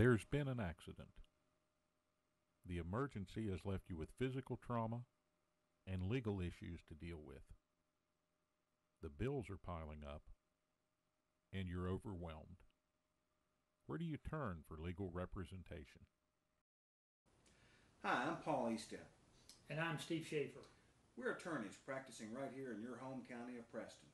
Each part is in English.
There's been an accident. The emergency has left you with physical trauma and legal issues to deal with. The bills are piling up and you're overwhelmed. Where do you turn for legal representation? Hi, I'm Paul Eastep. And I'm Steve Schaefer. We're attorneys practicing right here in your home county of Preston.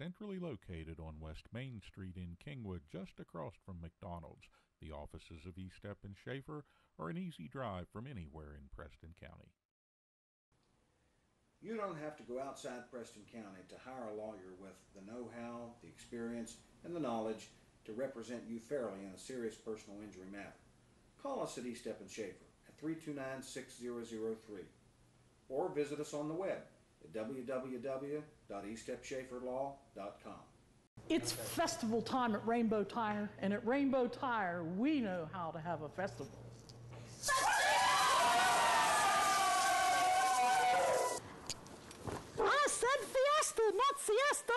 Centrally located on West Main Street in Kingwood, just across from McDonald's, the offices of Eastep and Schaefer are an easy drive from anywhere in Preston County. You don't have to go outside Preston County to hire a lawyer with the know-how, the experience, and the knowledge to represent you fairly in a serious personal injury matter. Call us at Eastep and Schaefer at 329-6003 or visit us on the web at www.eastepschaeferlaw.com. It's festival time at Rainbow Tire, and at Rainbow Tire, we know how to have a festival. I said fiesta, not siesta.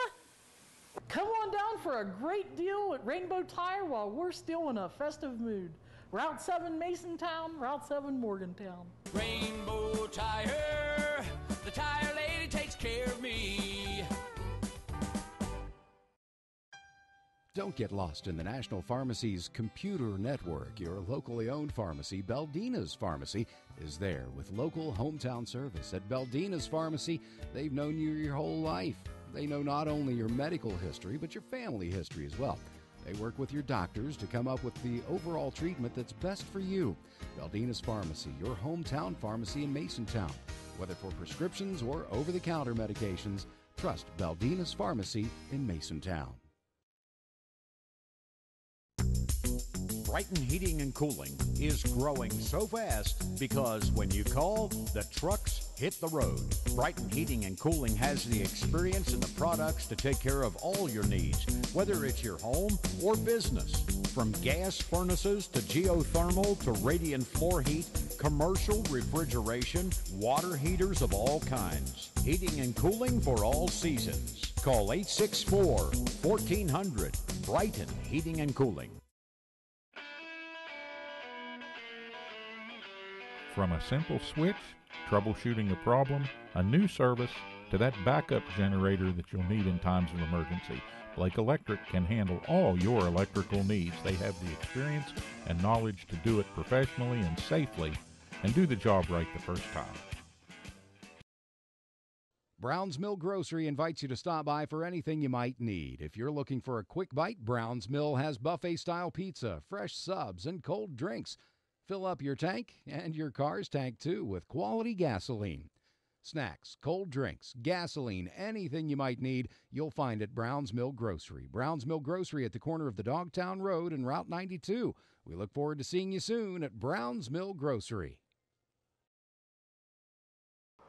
Come on down for a great deal at Rainbow Tire while we're still in a festive mood. Route 7 Masontown, Route 7 Morgantown. Rainbow Tire, the tire lady takes care of me. Don't get lost in the National Pharmacy's computer network. Your locally owned pharmacy, Baldina's Pharmacy, is there with local hometown service. At Baldina's Pharmacy, they've known you your whole life. They know not only your medical history, but your family history as well. They work with your doctors to come up with the overall treatment that's best for you. Baldina's Pharmacy, your hometown pharmacy in Masontown. Whether for prescriptions or over the counter medications, trust Baldina's Pharmacy in Masontown. Brighton Heating and Cooling is growing so fast because when you call, the trucks hit the road. Brighton Heating and Cooling has the experience and the products to take care of all your needs, whether it's your home or business. From gas furnaces to geothermal to radiant floor heat, commercial refrigeration, water heaters of all kinds. Heating and cooling for all seasons. Call 864 1400 Brighton Heating and Cooling. From a simple switch, troubleshooting a problem, a new service, to that backup generator that you'll need in times of emergency, Blake Electric can handle all your electrical needs. They have the experience and knowledge to do it professionally and safely and do the job right the first time. Brown's Mill Grocery invites you to stop by for anything you might need. If you're looking for a quick bite, Brown's Mill has buffet style pizza, fresh subs, and cold drinks. Fill up your tank and your car's tank too with quality gasoline. Snacks, cold drinks, gasoline, anything you might need, you'll find at Brown's Mill Grocery. Brown's Mill Grocery at the corner of the Dogtown Road and Route 92. We look forward to seeing you soon at Brown's Mill Grocery.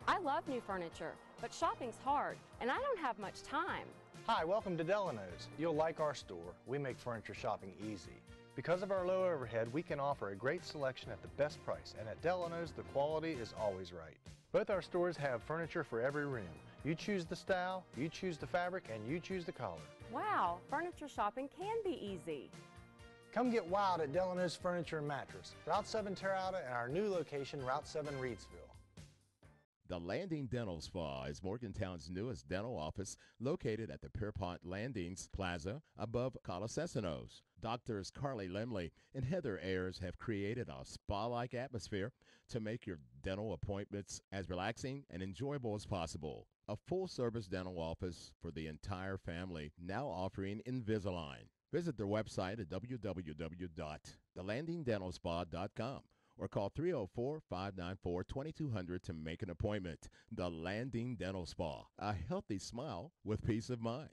I love new furniture, but shopping's hard, and I don't have much time. Hi, welcome to Delano's. You'll like our store. We make furniture shopping easy. Because of our low overhead, we can offer a great selection at the best price, and at Delano's, the quality is always right. Both our stores have furniture for every room. You choose the style, you choose the fabric, and you choose the color. Wow, furniture shopping can be easy. Come get wild at Delano's Furniture and Mattress, Route 7 Terra Alta, and our new location, Route 7 Reedsville. The Landing Dental Spa is Morgantown's newest dental office located at the Pierpont Landings Plaza above Colasessano's. Doctors Carly Lemley and Heather Ayers have created a spa like atmosphere to make your dental appointments as relaxing and enjoyable as possible. A full service dental office for the entire family, now offering Invisalign. Visit their website at www.thelandingdentalspa.com or call 304 594 2200 to make an appointment. The Landing Dental Spa, a healthy smile with peace of mind.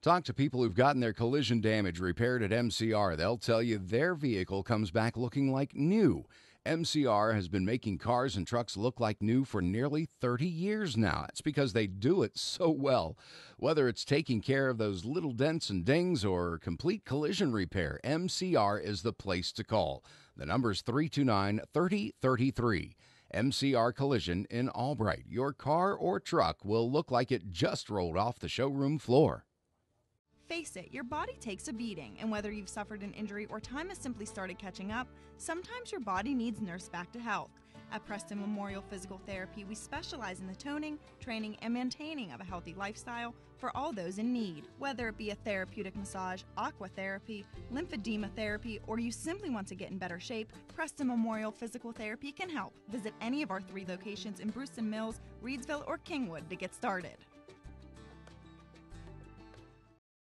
Talk to people who've gotten their collision damage repaired at MCR. They'll tell you their vehicle comes back looking like new. MCR has been making cars and trucks look like new for nearly 30 years now. It's because they do it so well. Whether it's taking care of those little dents and dings or complete collision repair, MCR is the place to call. The number's 329 3033. MCR Collision in Albright. Your car or truck will look like it just rolled off the showroom floor. Face it, your body takes a beating, and whether you've suffered an injury or time has simply started catching up, sometimes your body needs nursed back to health. At Preston Memorial Physical Therapy, we specialize in the toning, training, and maintaining of a healthy lifestyle for all those in need. Whether it be a therapeutic massage, aqua therapy, lymphedema therapy, or you simply want to get in better shape, Preston Memorial Physical Therapy can help. Visit any of our three locations in Bruceton Mills, Reedsville, or Kingwood to get started.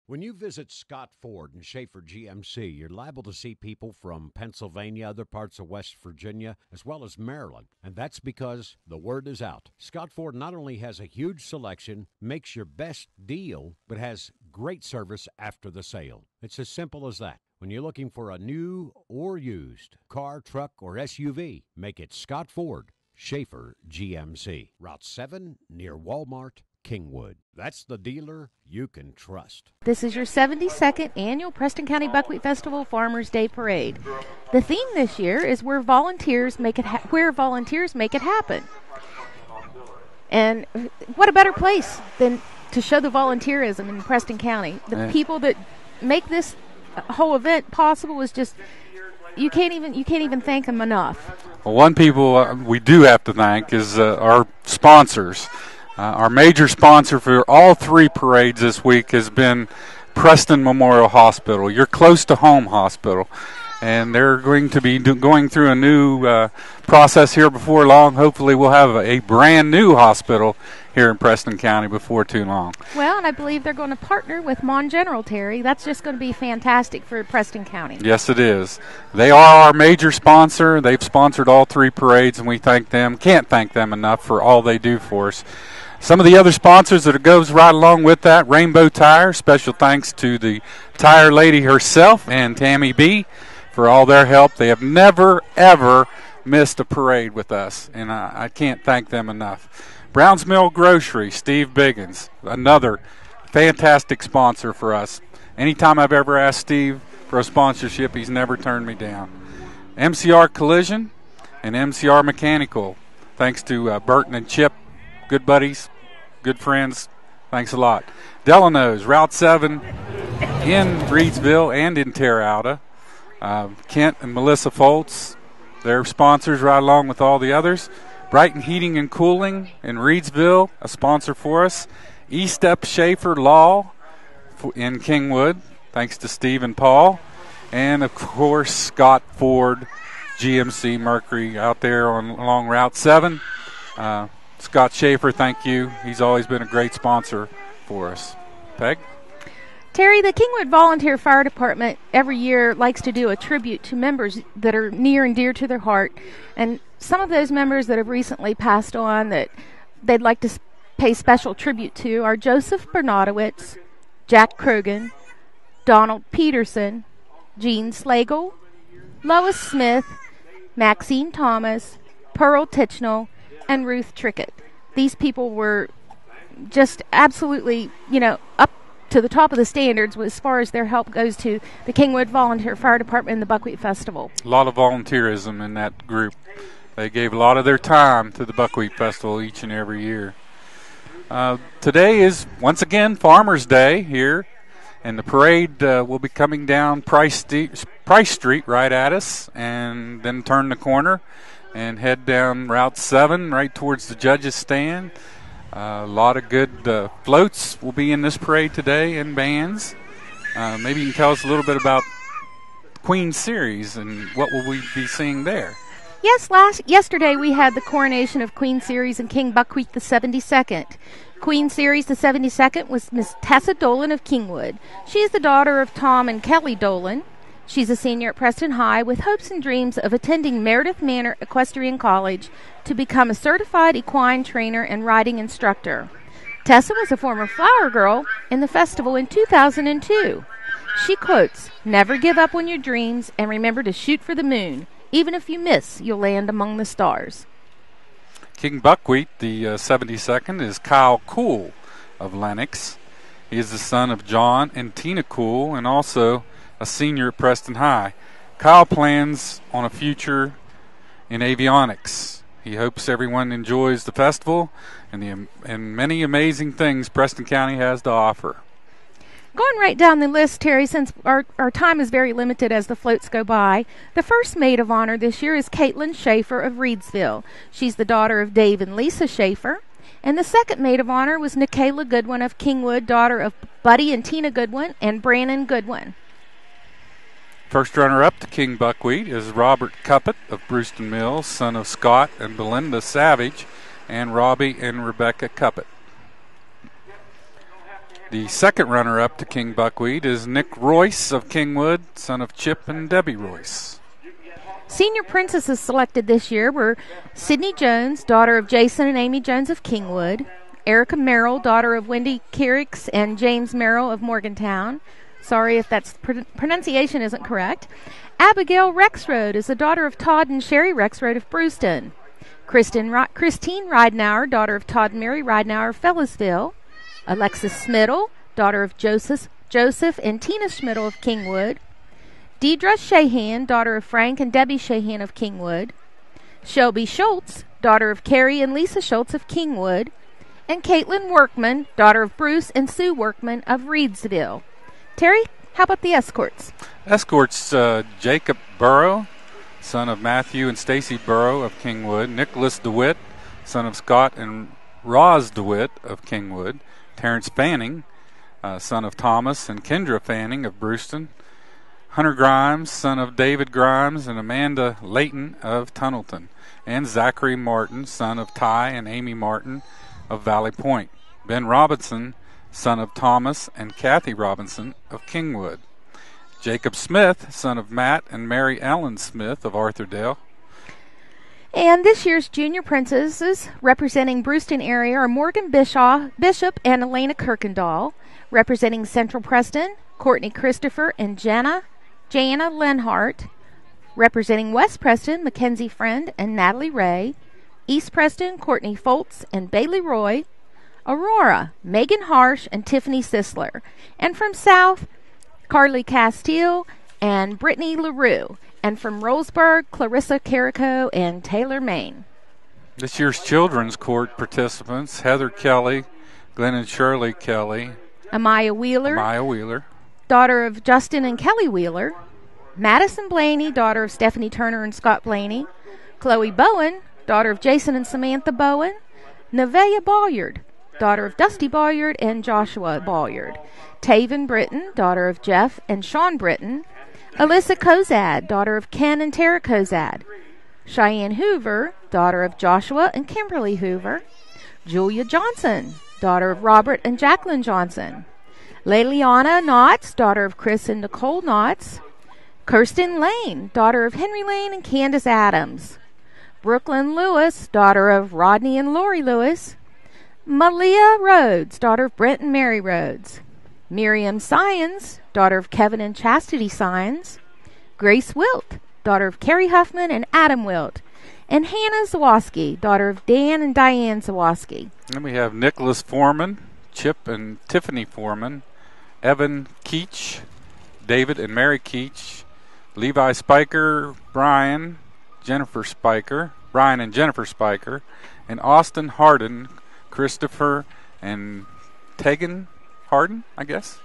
When you visit Scott Ford and Schaefer GMC, you're liable to see people from Pennsylvania, other parts of West Virginia, as well as Maryland. And that's because the word is out. Scott Ford not only has a huge selection, makes your best deal, but has great service after the sale. It's as simple as that. When you're looking for a new or used car, truck, or SUV, make it Scott Ford, Schaefer GMC, Route 7 near Walmart, Kingwood. That's the dealer you can trust. This is your 72nd annual Preston County Buckwheat Festival Farmers Day Parade. The theme this year is where volunteers make it ha- where volunteers make it happen. And what a better place than to show the volunteerism in Preston County. The Yeah. people that make this whole event possible is just you can't even you can't even thank them enough. Well, one people uh, we do have to thank is uh, our sponsors. Uh, our major sponsor for all three parades this week has been Preston Memorial Hospital, your close to home hospital. And they're going to be do- going through a new uh, process here before long. Hopefully, we'll have a, a brand new hospital here in Preston County before too long. Well, and I believe they're going to partner with Mon General Terry. That's just going to be fantastic for Preston County. Yes, it is. They are our major sponsor. They've sponsored all three parades, and we thank them. Can't thank them enough for all they do for us. Some of the other sponsors that goes right along with that, Rainbow Tire. Special thanks to the tire lady herself and Tammy B for all their help. They have never ever missed a parade with us, and I, I can't thank them enough. Browns Mill Grocery, Steve Biggins, another fantastic sponsor for us. Anytime I've ever asked Steve for a sponsorship, he's never turned me down. MCR Collision and MCR Mechanical. Thanks to uh, Burton and Chip, good buddies, good friends. Thanks a lot. Delano's Route 7 in Reedsville and in Terra Alta. Uh, Kent and Melissa Foltz, they're sponsors right along with all the others. Brighton Heating and Cooling in Reedsville, a sponsor for us. Eastep Schaefer Law in Kingwood, thanks to Steve and Paul. And of course, Scott Ford, GMC Mercury out there on along Route 7. Uh, Scott Schaefer, thank you. He's always been a great sponsor for us. Peg? Terry, the Kingwood Volunteer Fire Department every year likes to do a tribute to members that are near and dear to their heart. And some of those members that have recently passed on that they'd like to pay special tribute to are Joseph Bernadowitz, Jack Krogan, Donald Peterson, Gene Slagle, Lois Smith, Maxine Thomas, Pearl Tichnell, and Ruth Trickett. These people were just absolutely, you know, up to the top of the standards as far as their help goes to the Kingwood Volunteer Fire Department and the Buckwheat Festival. A lot of volunteerism in that group. They gave a lot of their time to the Buckwheat Festival each and every year. Uh, today is once again Farmers Day here, and the parade uh, will be coming down Price, Price Street right at us, and then turn the corner and head down Route 7 right towards the judges' stand. Uh, a lot of good uh, floats will be in this parade today and bands. Uh, maybe you can tell us a little bit about Queen Ceres and what will we be seeing there? Yes, last yesterday we had the coronation of Queen Ceres and King Buckwheat the 72nd. Queen Ceres the 72nd was Miss Tessa Dolan of Kingwood. She is the daughter of Tom and Kelly Dolan. She's a senior at Preston High with hopes and dreams of attending Meredith Manor Equestrian College to become a certified equine trainer and riding instructor. Tessa was a former flower girl in the festival in 2002. She quotes, Never give up on your dreams and remember to shoot for the moon. Even if you miss, you'll land among the stars. King Buckwheat, the uh, 72nd, is Kyle Cool of Lenox. He is the son of John and Tina Cool and also a senior at Preston High. Kyle plans on a future in avionics. He hopes everyone enjoys the festival and the and many amazing things Preston County has to offer. Going right down the list, Terry, since our, our time is very limited as the floats go by, the first maid of honor this year is Caitlin Schaefer of Reedsville. She's the daughter of Dave and Lisa Schaefer. And the second maid of honor was Nikayla Goodwin of Kingwood, daughter of Buddy and Tina Goodwin and Brandon Goodwin. First runner up to King Buckwheat is Robert Cuppet of Bruceton Mills, son of Scott and Belinda Savage, and Robbie and Rebecca Cuppet. The second runner up to King Buckwheat is Nick Royce of Kingwood, son of Chip and Debbie Royce. Senior princesses selected this year were Sydney Jones, daughter of Jason and Amy Jones of Kingwood, Erica Merrill, daughter of Wendy Kierix and James Merrill of Morgantown. Sorry if that's pr- pronunciation isn't correct. Abigail Rexroad is the daughter of Todd and Sherry Rexroad of Bruceton. Kristen Ri- Christine Ridenauer, daughter of Todd and Mary Ridenauer of Fellowsville. Alexis Smittle, daughter of Joseph, Joseph and Tina Schmidl of Kingwood. Deidre Shahan, daughter of Frank and Debbie Shahan of Kingwood. Shelby Schultz, daughter of Carrie and Lisa Schultz of Kingwood. And Caitlin Workman, daughter of Bruce and Sue Workman of Reedsville. Terry, how about the escorts? Escorts uh, Jacob Burrow, son of Matthew and Stacy Burrow of Kingwood. Nicholas DeWitt, son of Scott and Roz DeWitt of Kingwood. Terrence Fanning, uh, son of Thomas and Kendra Fanning of Bruceton. Hunter Grimes, son of David Grimes and Amanda Layton of Tunnelton. And Zachary Martin, son of Ty and Amy Martin of Valley Point. Ben Robinson, son of Thomas and Kathy Robinson of Kingwood. Jacob Smith, son of Matt and Mary Ellen Smith of Arthurdale. And this year's junior princesses representing Bruceton area are Morgan Bischoff, Bishop and Elena Kirkendall. Representing Central Preston, Courtney Christopher and Jenna, Jana Lenhart. Representing West Preston, Mackenzie Friend and Natalie Ray. East Preston, Courtney Foltz and Bailey Roy. Aurora, Megan Harsh and Tiffany Sisler. And from South, Carly Castile and Brittany LaRue. And from Rowlesburg, Clarissa Carico and Taylor Maine. This year's children's court participants Heather Kelly, Glenn and Shirley Kelly, Amaya Wheeler, Maya Wheeler, daughter of Justin and Kelly Wheeler, Madison Blaney, daughter of Stephanie Turner and Scott Blaney, Chloe Bowen, daughter of Jason and Samantha Bowen, Nevaeh Bolyard, daughter of Dusty Bolyard and Joshua Bolyard, Taven Britton, daughter of Jeff and Sean Britton, Alyssa Kozad, daughter of Ken and Tara Kozad. Cheyenne Hoover, daughter of Joshua and Kimberly Hoover. Julia Johnson, daughter of Robert and Jacqueline Johnson. Leliana Knotts, daughter of Chris and Nicole Knotts. Kirsten Lane, daughter of Henry Lane and Candace Adams. Brooklyn Lewis, daughter of Rodney and Lori Lewis. Malia Rhodes, daughter of Brent and Mary Rhodes. Miriam Syons, daughter of Kevin and Chastity Syons, Grace Wilt, daughter of Carrie Huffman and Adam Wilt, and Hannah Zawoski, daughter of Dan and Diane Zawoski. Then we have Nicholas Foreman, Chip and Tiffany Foreman, Evan Keach, David and Mary Keach, Levi Spiker, Brian, Jennifer Spiker, Brian and Jennifer Spiker, and Austin Harden, Christopher and Tegan Harden, I guess.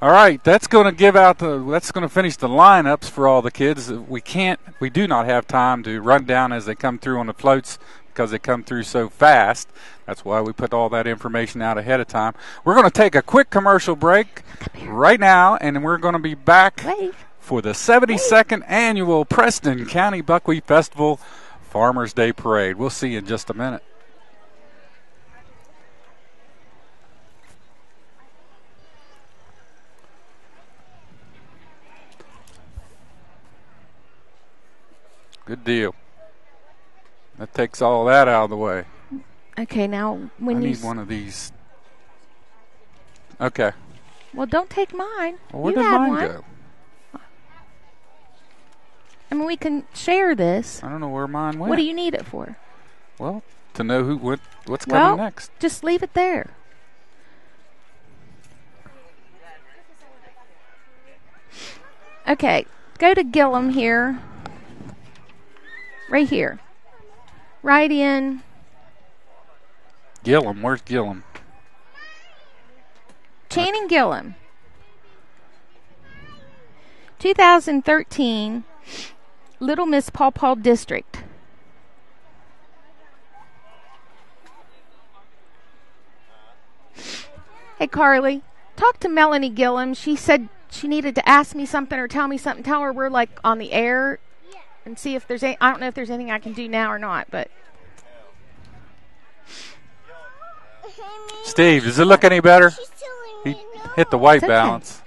All right, that's going to give out the. That's going to finish the lineups for all the kids. We can't. We do not have time to run down as they come through on the floats because they come through so fast. That's why we put all that information out ahead of time. We're going to take a quick commercial break right now, and we're going to be back for the 72nd annual Preston County Buckwheat Festival Farmers Day Parade. We'll see you in just a minute. Good deal. That takes all that out of the way. Okay, now when I you need one of these. Okay. well, don't take mine. Well, where you did mine one. go? I mean, we can share this. I don't know where mine went. What do you need it for? Well, to know who what what's well, coming next. just leave it there. Okay, go to Gillum here. Right here. Right in. Gillum, where's Gillum? Channing Gillum. 2013 Little Miss Paw Paw District. Hey, Carly, talk to Melanie Gillum. She said she needed to ask me something or tell me something. Tell her we're like on the air and see if there's any. I don't know if there's anything I can do now or not, but. Steve, does it look any better? He hit the white okay. balance.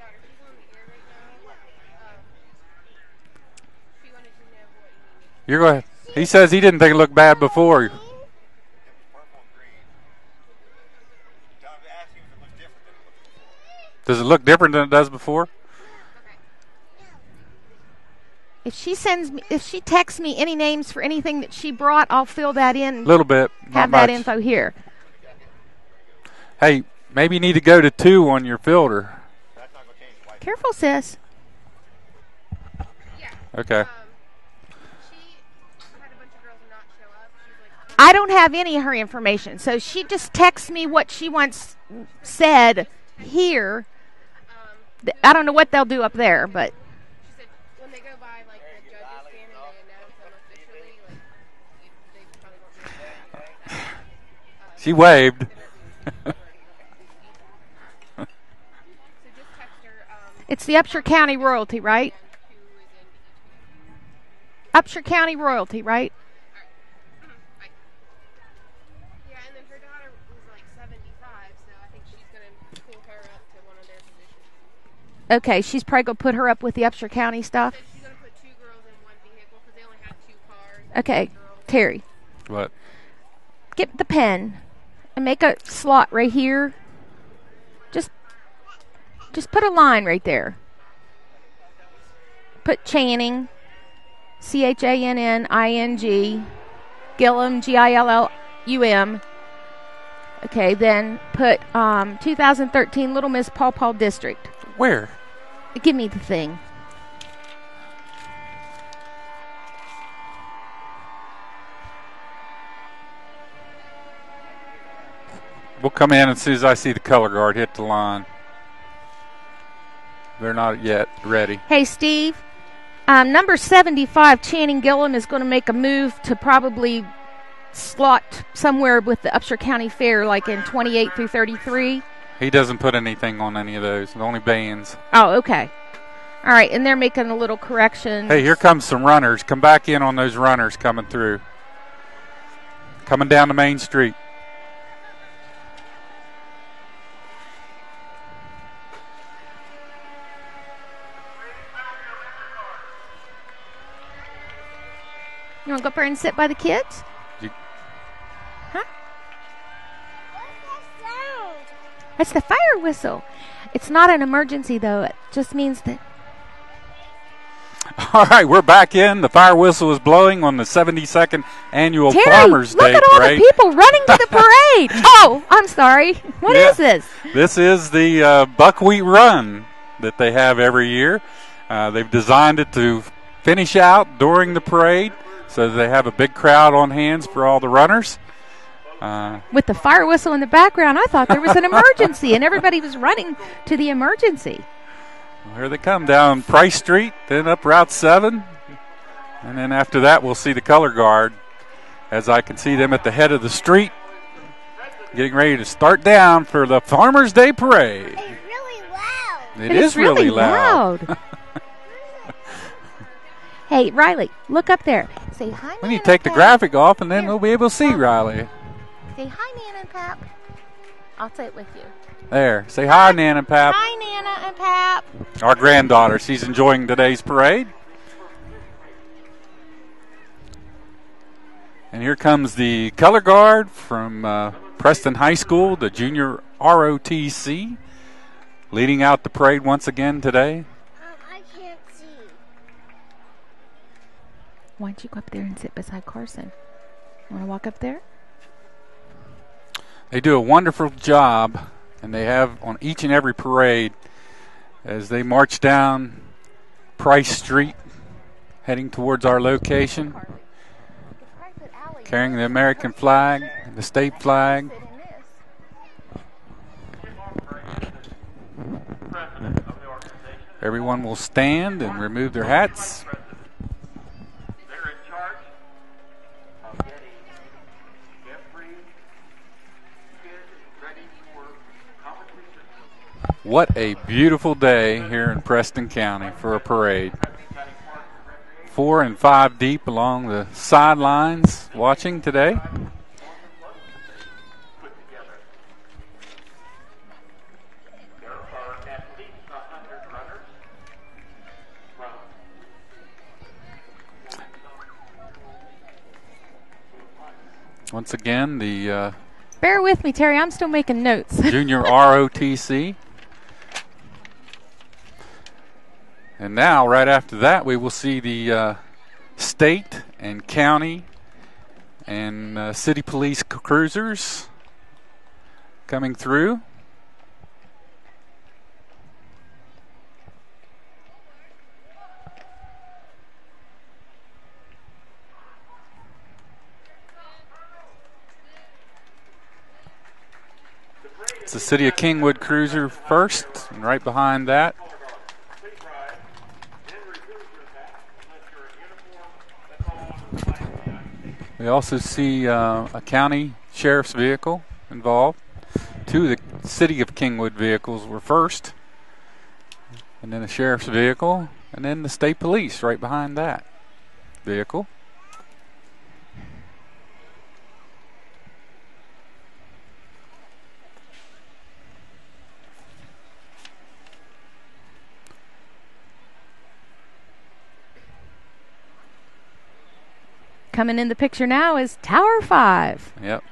You're going. He says he didn't think it looked bad before. Does it look different than it does before? If she sends me, if she texts me any names for anything that she brought, I'll fill that in. A little bit. Have that much. info here. Hey, maybe you need to go to two on your filter. Careful, sis. Okay. I don't have any of her information, so she just texts me what she wants said here. I don't know what they'll do up there, but She waved. it's the Upshur County royalty, right? Upshur County royalty, right? Okay, she's probably gonna put her up with the Upshur County stuff. Okay, Terry, What? get the pen and make a slot right here. Just, just put a line right there. Put Channing, C H A N N I N G, Gillum, G I L L U M. Okay, then put um, 2013 Little Miss Paw Paw District. Where? Give me the thing. We'll come in as soon as I see the color guard hit the line. They're not yet ready. Hey, Steve. Um, number 75, Channing Gillum, is going to make a move to probably slot somewhere with the Upshur County Fair, like in 28 through 33. He doesn't put anything on any of those. Only bands. Oh, okay. All right, and they're making a little correction. Hey, here comes some runners. Come back in on those runners coming through. Coming down the main street. You want to go up there and sit by the kids? You- Huh? It's the fire whistle. It's not an emergency, though. It just means that. All right, we're back in. The fire whistle is blowing on the 72nd annual Terry, Farmers look Day look at all parade. the people running to the parade. oh, I'm sorry. What is Yeah. this? This is the uh, buckwheat run that they have every year. Uh, they've designed it to finish out during the parade, so they have a big crowd on hands for all the runners. Uh, With the fire whistle in the background, I thought there was an emergency, and everybody was running to the emergency. here they come down Price Street, then up Route 7, and then after that, we'll see the color guard as I can see them at the head of the street getting ready to start down for the Farmers Day Parade. It is really loud. hey, Riley, look up there. Say hi. We need to take the graphic off, and then we'll be able to see Riley. Say hi, Nana and Pap. I'll say it with you. There. Say hi, Nan and Pap. Hi, Nana and Pap. Our granddaughter. She's enjoying today's parade. And here comes the color guard from uh, Preston High School, the junior ROTC, leading out the parade once again today. I can't see. Why don't you go up there and sit beside Carson? Want to walk up there? They do a wonderful job, and they have on each and every parade as they march down Price Street, heading towards our location, carrying the American flag, the state flag. Everyone will stand and remove their hats. What a beautiful day here in Preston County for a parade. Four and five deep along the sidelines watching today. Once again, the uh, Bear with me, Terry. I'm still making notes. junior ROTC. And now, right after that, we will see the uh, state and county and uh, city police cruisers coming through. It's the City of Kingwood Cruiser first, and right behind that. We also see uh, a county sheriff's vehicle involved. Two of the City of Kingwood vehicles were first, and then the sheriff's vehicle, and then the state police right behind that vehicle. Coming in the picture now is Tower 5. Yep.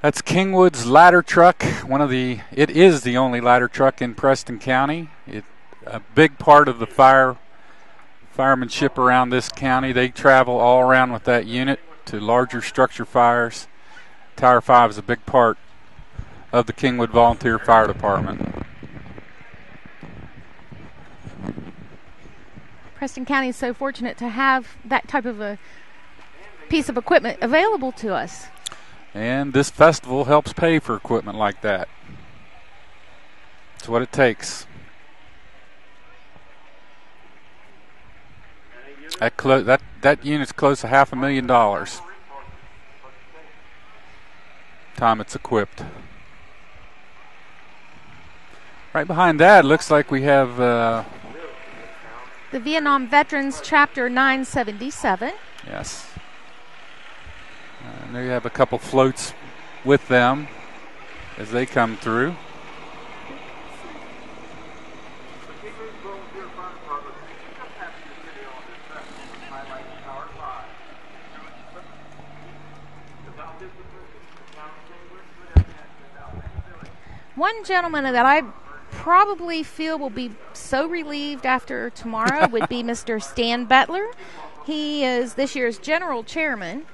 That's Kingwood's ladder truck. One of the, it is the only ladder truck in Preston County. It, a big part of the fire firemanship around this county. They travel all around with that unit to larger structure fires. Tower 5 is a big part of the Kingwood Volunteer Fire Department. Preston County is so fortunate to have that type of a piece of equipment available to us. And this festival helps pay for equipment like that. It's what it takes. That, clo- that, that unit's close to half a million dollars. Time it's equipped. Right behind that, looks like we have uh, The Vietnam Veterans Chapter 977. Yes. Uh, there you have a couple floats with them as they come through. One gentleman that I probably feel will be so relieved after tomorrow would be Mr. Stan Butler. He is this year's general chairman.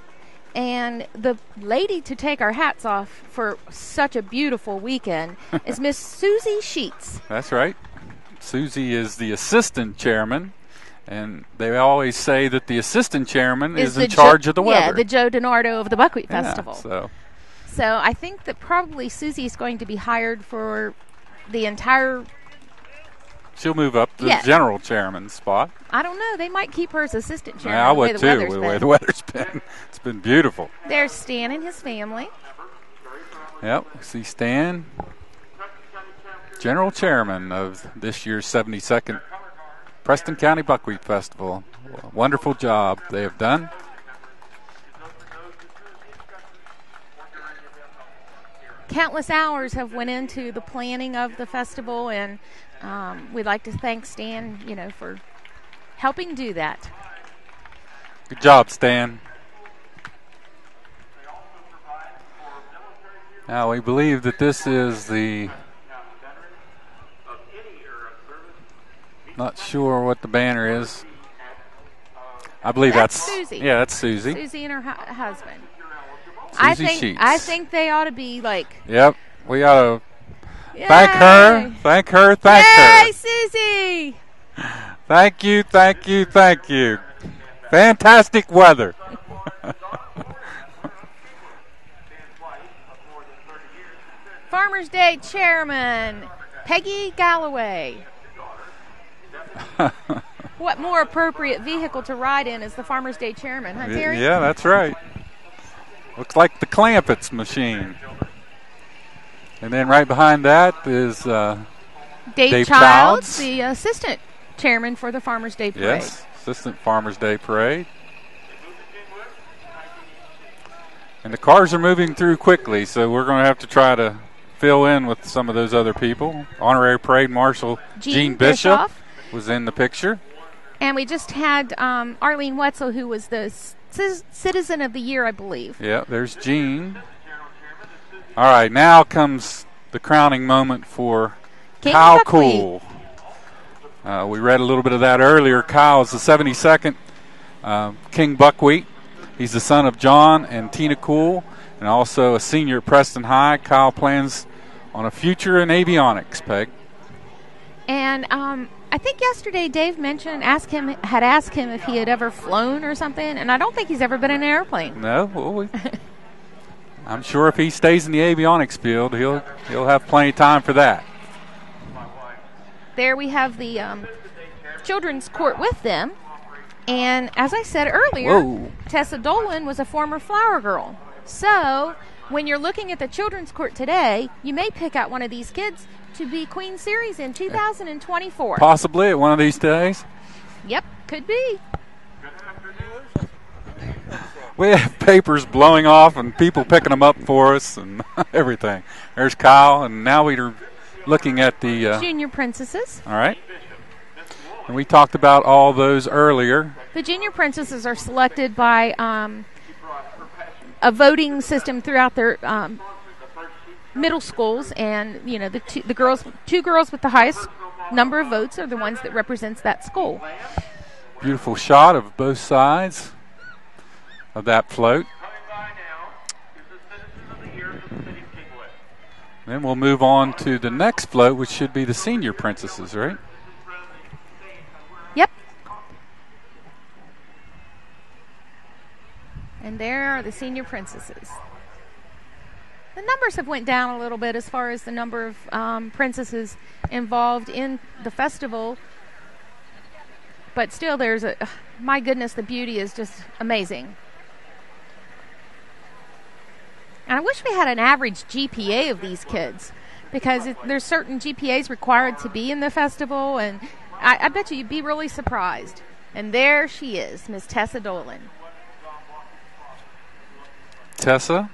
And the lady to take our hats off for such a beautiful weekend is Miss Susie Sheets. That's right. Susie is the assistant chairman, and they always say that the assistant chairman is, in charge Jo- of the weather. Yeah, the Joe DeNardo of the Buckwheat Yeah, Festival. so So I think that probably Susie is going to be hired for the entire. she'll move up to Yeah. the general chairman's spot. I don't know. They might keep her as assistant chairman. Yeah, I would too, with the way the weather's been. It's been beautiful. There's Stan and his family. Yep, see Stan, general chairman of this year's 72nd Preston County Buckwheat Festival. Wonderful job they have done. Countless hours have went into the planning of the festival, and um, we'd like to thank Stan, you know, for helping do that. Good job, Stan. Now we believe that this is the. Not sure what the banner is. I believe That's that's, Susie. yeah, that's Susie. Susie and her hu- husband. I think Sheets. I think they ought to be like, Yep, we ought to thank her, thank her, thank "Yay, her. Susie!" Thank you, thank you, thank you. Fantastic weather. Farmers Day Chairman Peggy Galloway. what more appropriate vehicle to ride in as the Farmers Day chairman, huh, Terry? Yeah, that's right. Looks like the Clampetts machine. And then right behind that is uh, Dave, Dave Childs, Childs. the assistant chairman for the Farmers Day Parade. Yes, Assistant Farmers Day Parade. And the cars are moving through quickly, so we're going to have to try to fill in with some of those other people. Honorary Parade Marshal Gene Gene, Bishop Bischoff. was in the picture. And we just had um, Arlene Wetzel, who was the c- Citizen of the Year, I believe. Yeah, there's Gene. All right, now comes the crowning moment for King Kyle Buckwheat. Cool. Uh, we read a little bit of that earlier. Kyle is the 72nd uh, King Buckwheat. He's the son of John and Tina Cool, and also a senior at Preston High. Kyle plans on a future in avionics, Peg. And um, I think yesterday Dave mentioned, asked him, had asked him if he had ever flown or something, and I don't think he's ever been in an airplane. No, well, we, I'm sure if he stays in the avionics field, he'll he'll have plenty of time for that. There we have the um, children's court with them. And as I said earlier, Whoa. Tessa Dolan was a former flower girl. So when you're looking at the children's court today, you may pick out one of these kids to be Queen Ceres in 2024. Possibly at one of these days. Yep, could be. We have papers blowing off and people picking them up for us and everything. There's Kyle, and now we're looking at the. Uh, Junior princesses. all right. And we talked about all those earlier. The junior princesses are selected by um, a voting system throughout their um, middle schools, and you know the two, the girls, two girls with the highest number of votes are the ones that represents that school. Beautiful shot of both sides of that float. Then we'll move on to the next float, which should be the senior princesses, right? Yep. And there are the senior princesses. The numbers have went down a little bit as far as the number of um, princesses involved in the festival, but still, there's a. My goodness, the beauty is just amazing. And I wish we had an average GPA of these kids because it, there's certain GPAs required to be in the festival, and I, I bet you you'd be really surprised. And there she is, Miss Tessa Dolan. Tessa,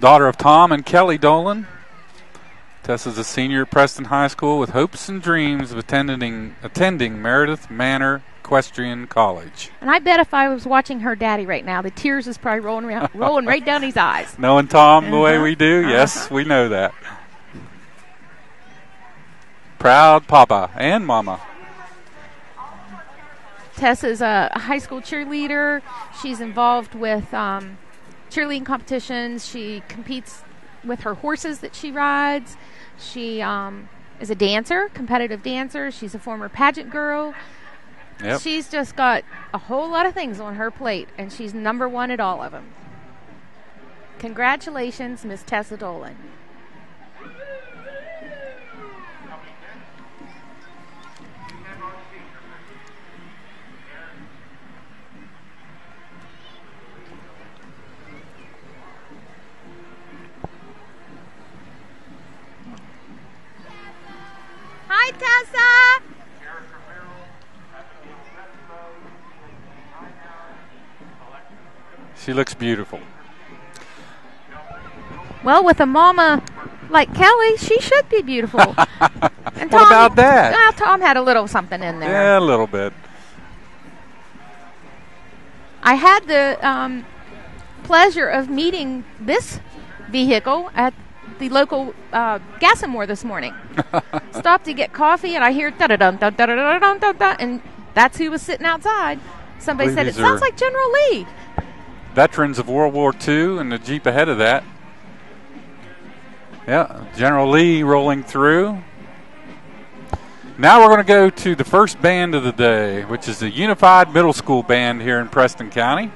daughter of Tom and Kelly Dolan. Tessa's a senior at Preston High School with hopes and dreams of attending attending Meredith Manor Equestrian College. And I bet if I was watching her daddy right now, the tears is probably rolling around, rolling right down his eyes. Knowing Tom the way Uh-huh. we do, yes, we know that. Proud Papa and Mama. Tessa's a high school cheerleader. She's involved with um, cheerleading competitions. She competes with her horses that she rides. She um, is a dancer, competitive dancer. She's a former pageant girl. Yep. She's just got a whole lot of things on her plate, and she's number one at all of them. Congratulations, Miss Tessa Dolan. Hi, Tessa. She looks beautiful. Well, with a mama like Kelly, she should be beautiful. and What about that? Well, Tom had a little something in there. Yeah, a little bit. I had the um, pleasure of meeting this vehicle at the local uh, Gassamore this morning. Stopped to get coffee, and I hear da da dum da da da da dum da da, and that's who was sitting outside. Somebody said it sounds like General Lee. Veterans of World War II and the Jeep ahead of that. Yeah, General Lee rolling through. Now we're going to go to the first band of the day, which is the Unified Middle School Band here in Preston County.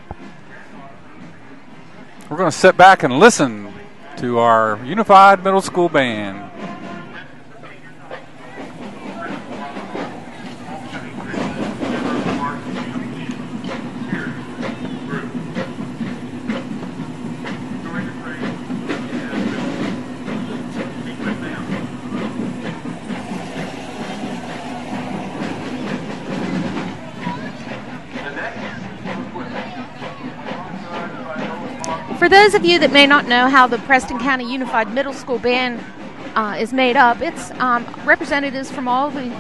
We're going to sit back and listen to our Unified Middle School Band. For those of you that may not know how the Preston County Unified Middle School Band uh, is made up, it's um, representatives from all the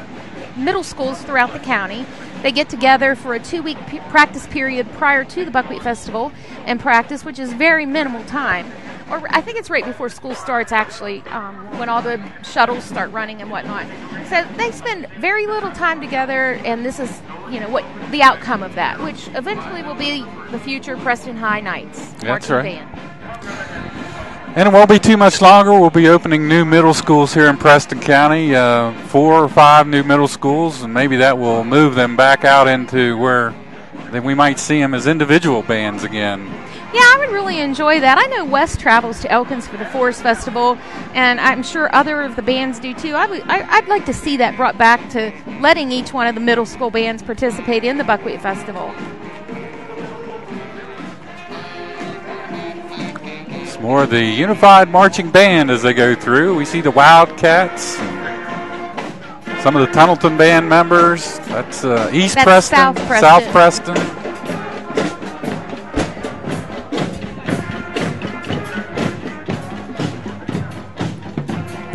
middle schools throughout the county. They get together for a two week p- practice period prior to the Buckwheat Festival and practice, which is very minimal time. Or I think it's right before school starts, actually, um, when all the shuttles start running and whatnot. So they spend very little time together, and this is, you know, what the outcome of that, which eventually will be the future Preston High Knights. That's marching right. Band. And it won't be too much longer. We'll be opening new middle schools here in Preston County, uh, four or five new middle schools, and maybe that will move them back out into where then we might see them as individual bands again. Yeah, I would really enjoy that. I know Wes travels to Elkins for the Forest Festival, and I'm sure other of the bands do too. I would, I, I'd like to see that brought back to letting each one of the middle school bands participate in the Buckwheat Festival. It's more of the unified marching band as they go through. We see the Wildcats, some of the Tunnelton band members. That's uh, East That's Preston, South Preston. South Preston.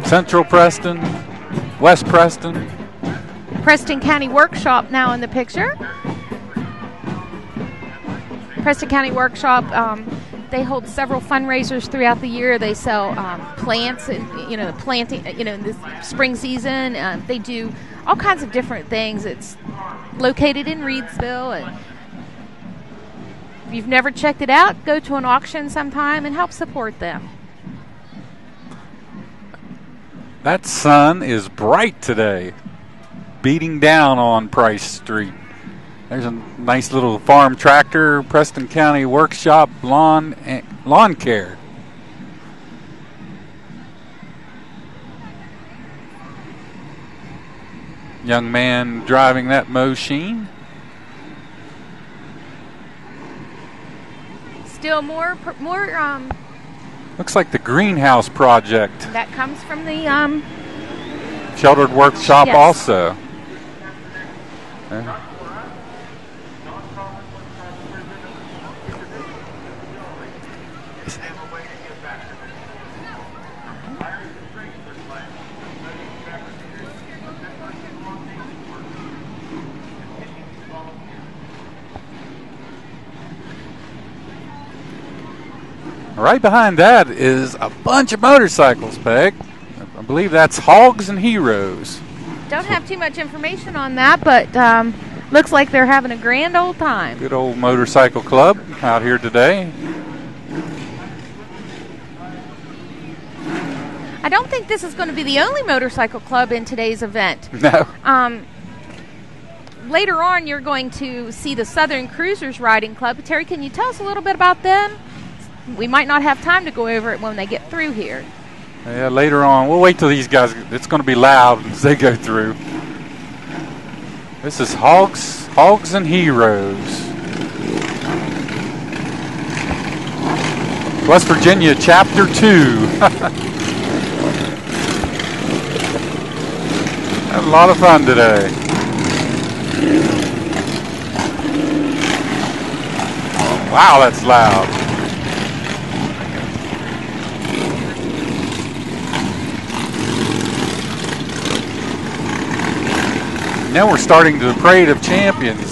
Central Preston, West Preston. Preston County Workshop now in the picture. Preston County Workshop, um, they hold several fundraisers throughout the year. They sell um, plants, and you know, planting, you know, in the spring season. Uh, they do all kinds of different things. It's located in Reedsville, and if you've never checked it out, go to an auction sometime and help support them. That sun is bright today, beating down on Price Street. There's a nice little farm tractor, Preston County Workshop Lawn eh, Lawn Care. Young man driving that machine. Still more, more. Um, Looks like the greenhouse project. that comes from the um, Sheltered Workshop Yes. also. Yeah. Right behind that is a bunch of motorcycles, Peg. I believe that's Hogs and Heroes. Don't have too much information on that, but um, looks like they're having a grand old time. Good old motorcycle club out here today. I don't think this is going to be the only motorcycle club in today's event. No. Um, later on, you're going to see the Southern Cruisers Riding Club. Terry, can you tell us a little bit about them? We might not have time to go over it when they get through here. Yeah, later on. We'll wait till these guys. It's going to be loud as they go through. This is Hogs, Hogs and Heroes. West Virginia, Chapter 2. Had a lot of fun today. Wow, that's loud. Now we're starting the parade of champions.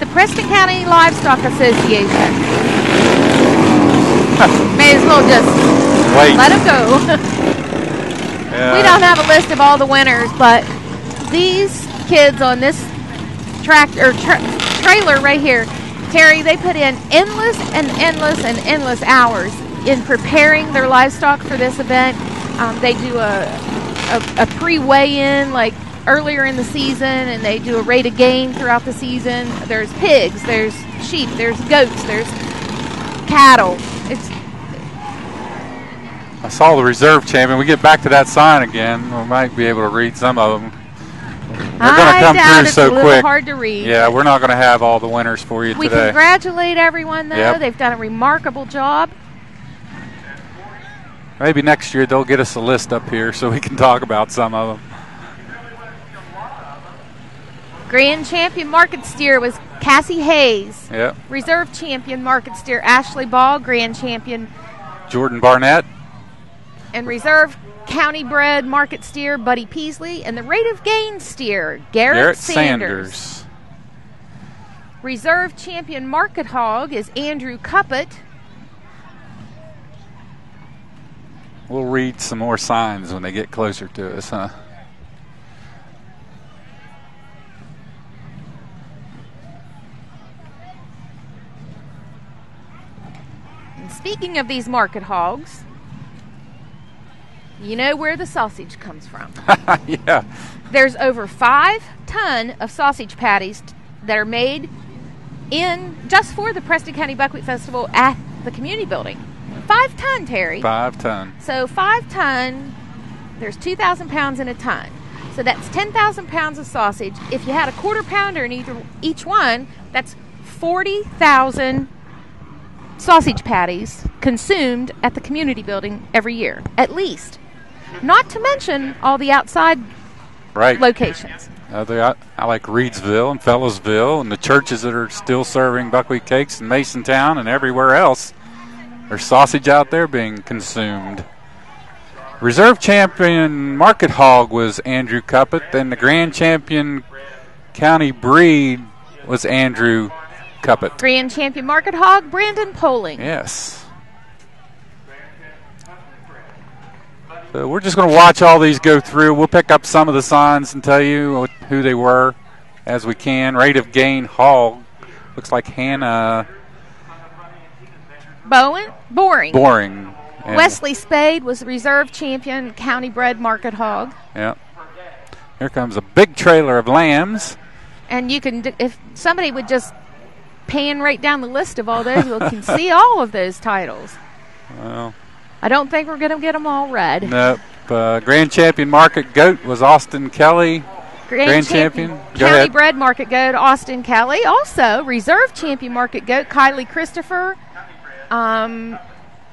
The Preston County Livestock Association. May as well just Wait. let them go. Yeah. we don't have a list of all the winners, but these kids on this tractor tra- trailer right here, Terry, they put in endless and endless and endless hours in preparing their livestock for this event. Um, they do a, a, a pre weigh in like earlier in the season, and they do a rate of gain throughout the season. There's pigs, there's sheep, there's goats, there's cattle. It's I saw the reserve champion. We get back to that sign again. We might be able to read some of them. They're going to come through so quick. hard to read. Yeah, we're not going to have all the winners for you We today. congratulate everyone, though. Yep. They've done a remarkable job. Maybe next year they'll get us a list up here so we can talk about some of them. Grand champion market steer was Cassie Hayes, Yep. reserve champion market steer Ashley Ball, grand champion, Jordan Barnett. and reserve county bred market steer Buddy Peasley, and the rate of gain steer Garrett, Garrett Sanders. Sanders. Reserve champion market hog is Andrew Cuppet. We'll read some more signs when they get closer to us, huh? And speaking of these market hogs, you know where the sausage comes from. yeah. There's over five ton of sausage patties that are made in just for the Preston County Buckwheat Festival at the community building. Five ton, Terry. Five ton. So five ton, there's 2,000 pounds in a ton. So that's 10,000 pounds of sausage. If you had a quarter pounder in either, each one, that's 40,000 sausage patties consumed at the community building every year, at least. Not to mention all the outside Right. locations. Uh, they, I, I like Reedsville and Fellowsville and the churches that are still serving buckwheat cakes in Masontown and everywhere else. There's sausage out there being consumed. Reserve champion Market Hog was Andrew Cuppet, and the grand champion County Breed was Andrew Cuppet. Grand champion market hog, Brandon Poling. Yes. So we're just going to watch all these go through. We'll pick up some of the signs and tell you who they were as we can. Rate of gain hog looks like Hannah Bowen, Boring. Boring. And- Wesley Spade was the reserve champion, county bred market hog. Yeah. Here comes a big trailer of lambs. And you can, if somebody would just pan right down the list of all those, we can see all of those titles. Well, I don't think we're going to get them all read. nope. Uh, grand champion market goat was Austin Kelly. Grand champion. Go County ahead. bred market goat Austin Kelly. Also, reserve champion market goat Kylie Christopher. Um,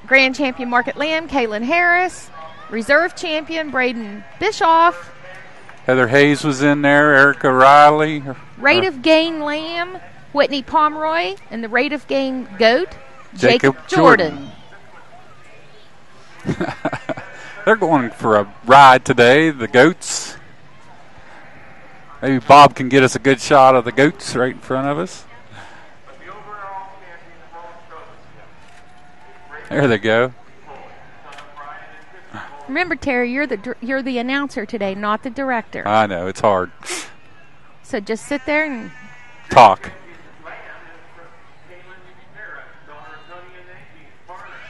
grand champion market lamb Kaylin Harris. Reserve champion Braden Bischoff. Heather Hayes was in there. Erica Riley. Rate of gain lamb Whitney Pomeroy. And the rate of gain goat Jacob Jacob, Jordan. They're going for a ride today, the goats. Maybe Bob can get us a good shot of the goats right in front of us. There they go. Remember, Terry, you're the you're the announcer today, not the director. I know, it's hard. So just sit there and Talk.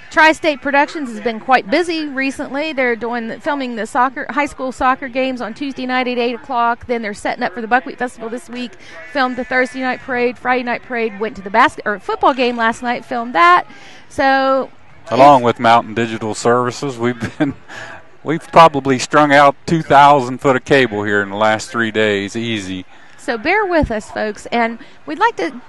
Tri-State Productions has been quite busy recently. They're doing the, filming the soccer high school soccer games on Tuesday night at eight o'clock. Then they're setting up for the Buckwheat Festival this week. Filmed the Thursday night parade, Friday night parade. Went to the basket or football game last night. Filmed that. So Along with Mountain Digital Services, we've been we've probably strung out 2,000 foot of cable here in the last three days, easy. So bear with us, folks, and we'd like to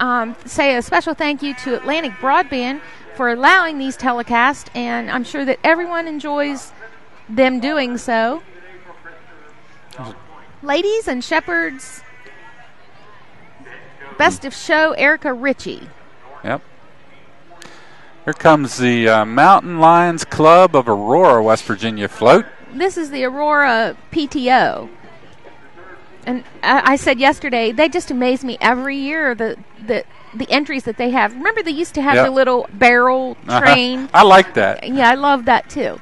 um, say a special thank you to Atlantic Broadband for allowing these telecasts, and I'm sure that everyone enjoys them doing so. Ladies and shepherds, best of show, Erica Ritchie. Yep. Here comes the uh, Mountain Lions Club of Aurora, West Virginia float. This is the Aurora PTO. And I, I said yesterday, they just amaze me every year. The the the entries that they have. Remember, they used to have Yep. the little barrel train. I like that. Yeah, I love that too.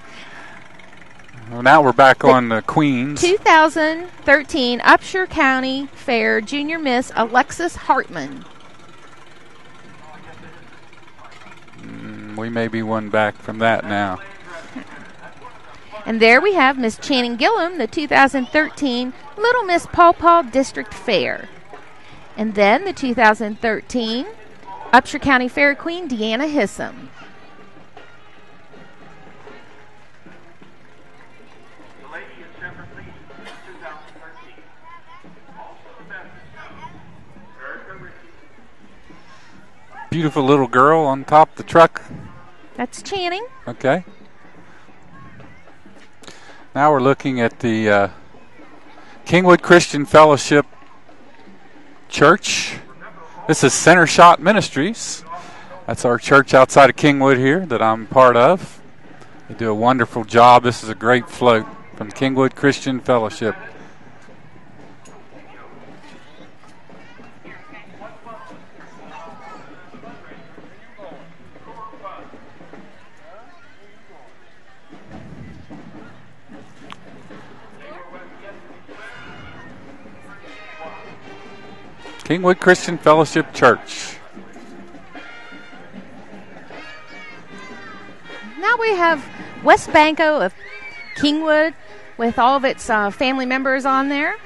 Well, now we're back on the Queens. 2013 Upshur County Fair Junior Miss Alexis Hartman. We may be one back from that now. And there we have Miss Channing Gillum, the 2013 Little Miss Paw Paw District Fair. And then the 2013 Upshur County Fair Queen, Deanna Hissam. Beautiful little girl on top of the truck. That's Channing. Okay. Now we're looking at the uh, Kingwood Christian Fellowship Church. This is Center Shot Ministries. That's our church outside of Kingwood here that I'm part of. They do a wonderful job. This is a great float from Kingwood Christian Fellowship. Kingwood Christian Fellowship Church. Now we have WesBanco of Kingwood with all of its uh, family members on there.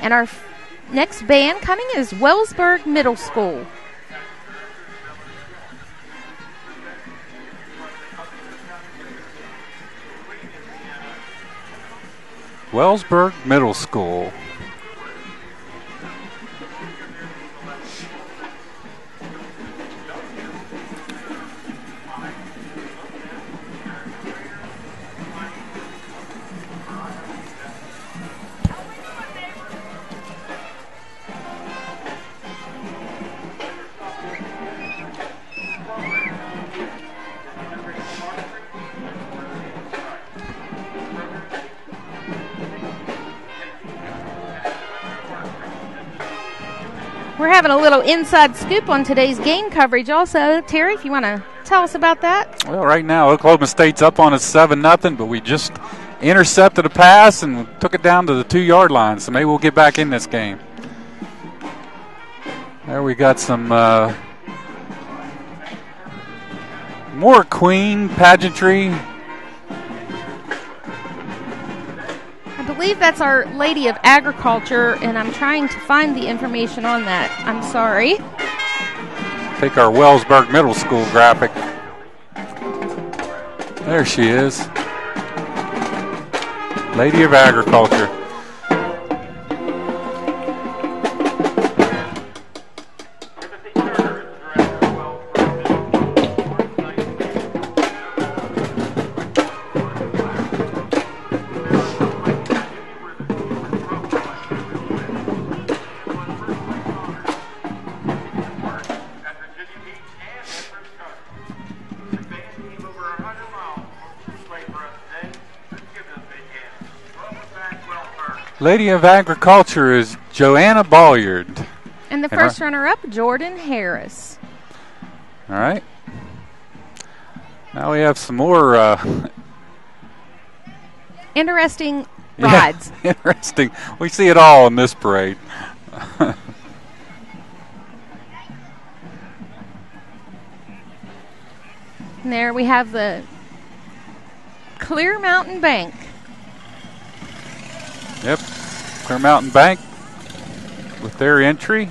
And our f- next band coming is Wellsburg Middle School. Wellsburg Middle School. Having a little inside scoop on today's game coverage, also. Terry, if you want to tell us about that. Well, right now Oklahoma State's up on us seven nothing, but we just intercepted a pass and took it down to the two yard line. So maybe we'll get back in this game. There we got some uh, more Queen pageantry. Believe that's Our Lady of Agriculture, and I'm trying to find the information on that. I'm sorry. Take our Wellsburg Middle School graphic. There she is. Lady of Agriculture. Lady of Agriculture is Joanna Bolliard. And the And first runner up, Jordan Harris. All right. Now we have some more uh, Interesting yeah, rides. interesting. We see it all in this parade. And there we have the Clear Mountain Bank. Yep. Clear Mountain Bank with their entry.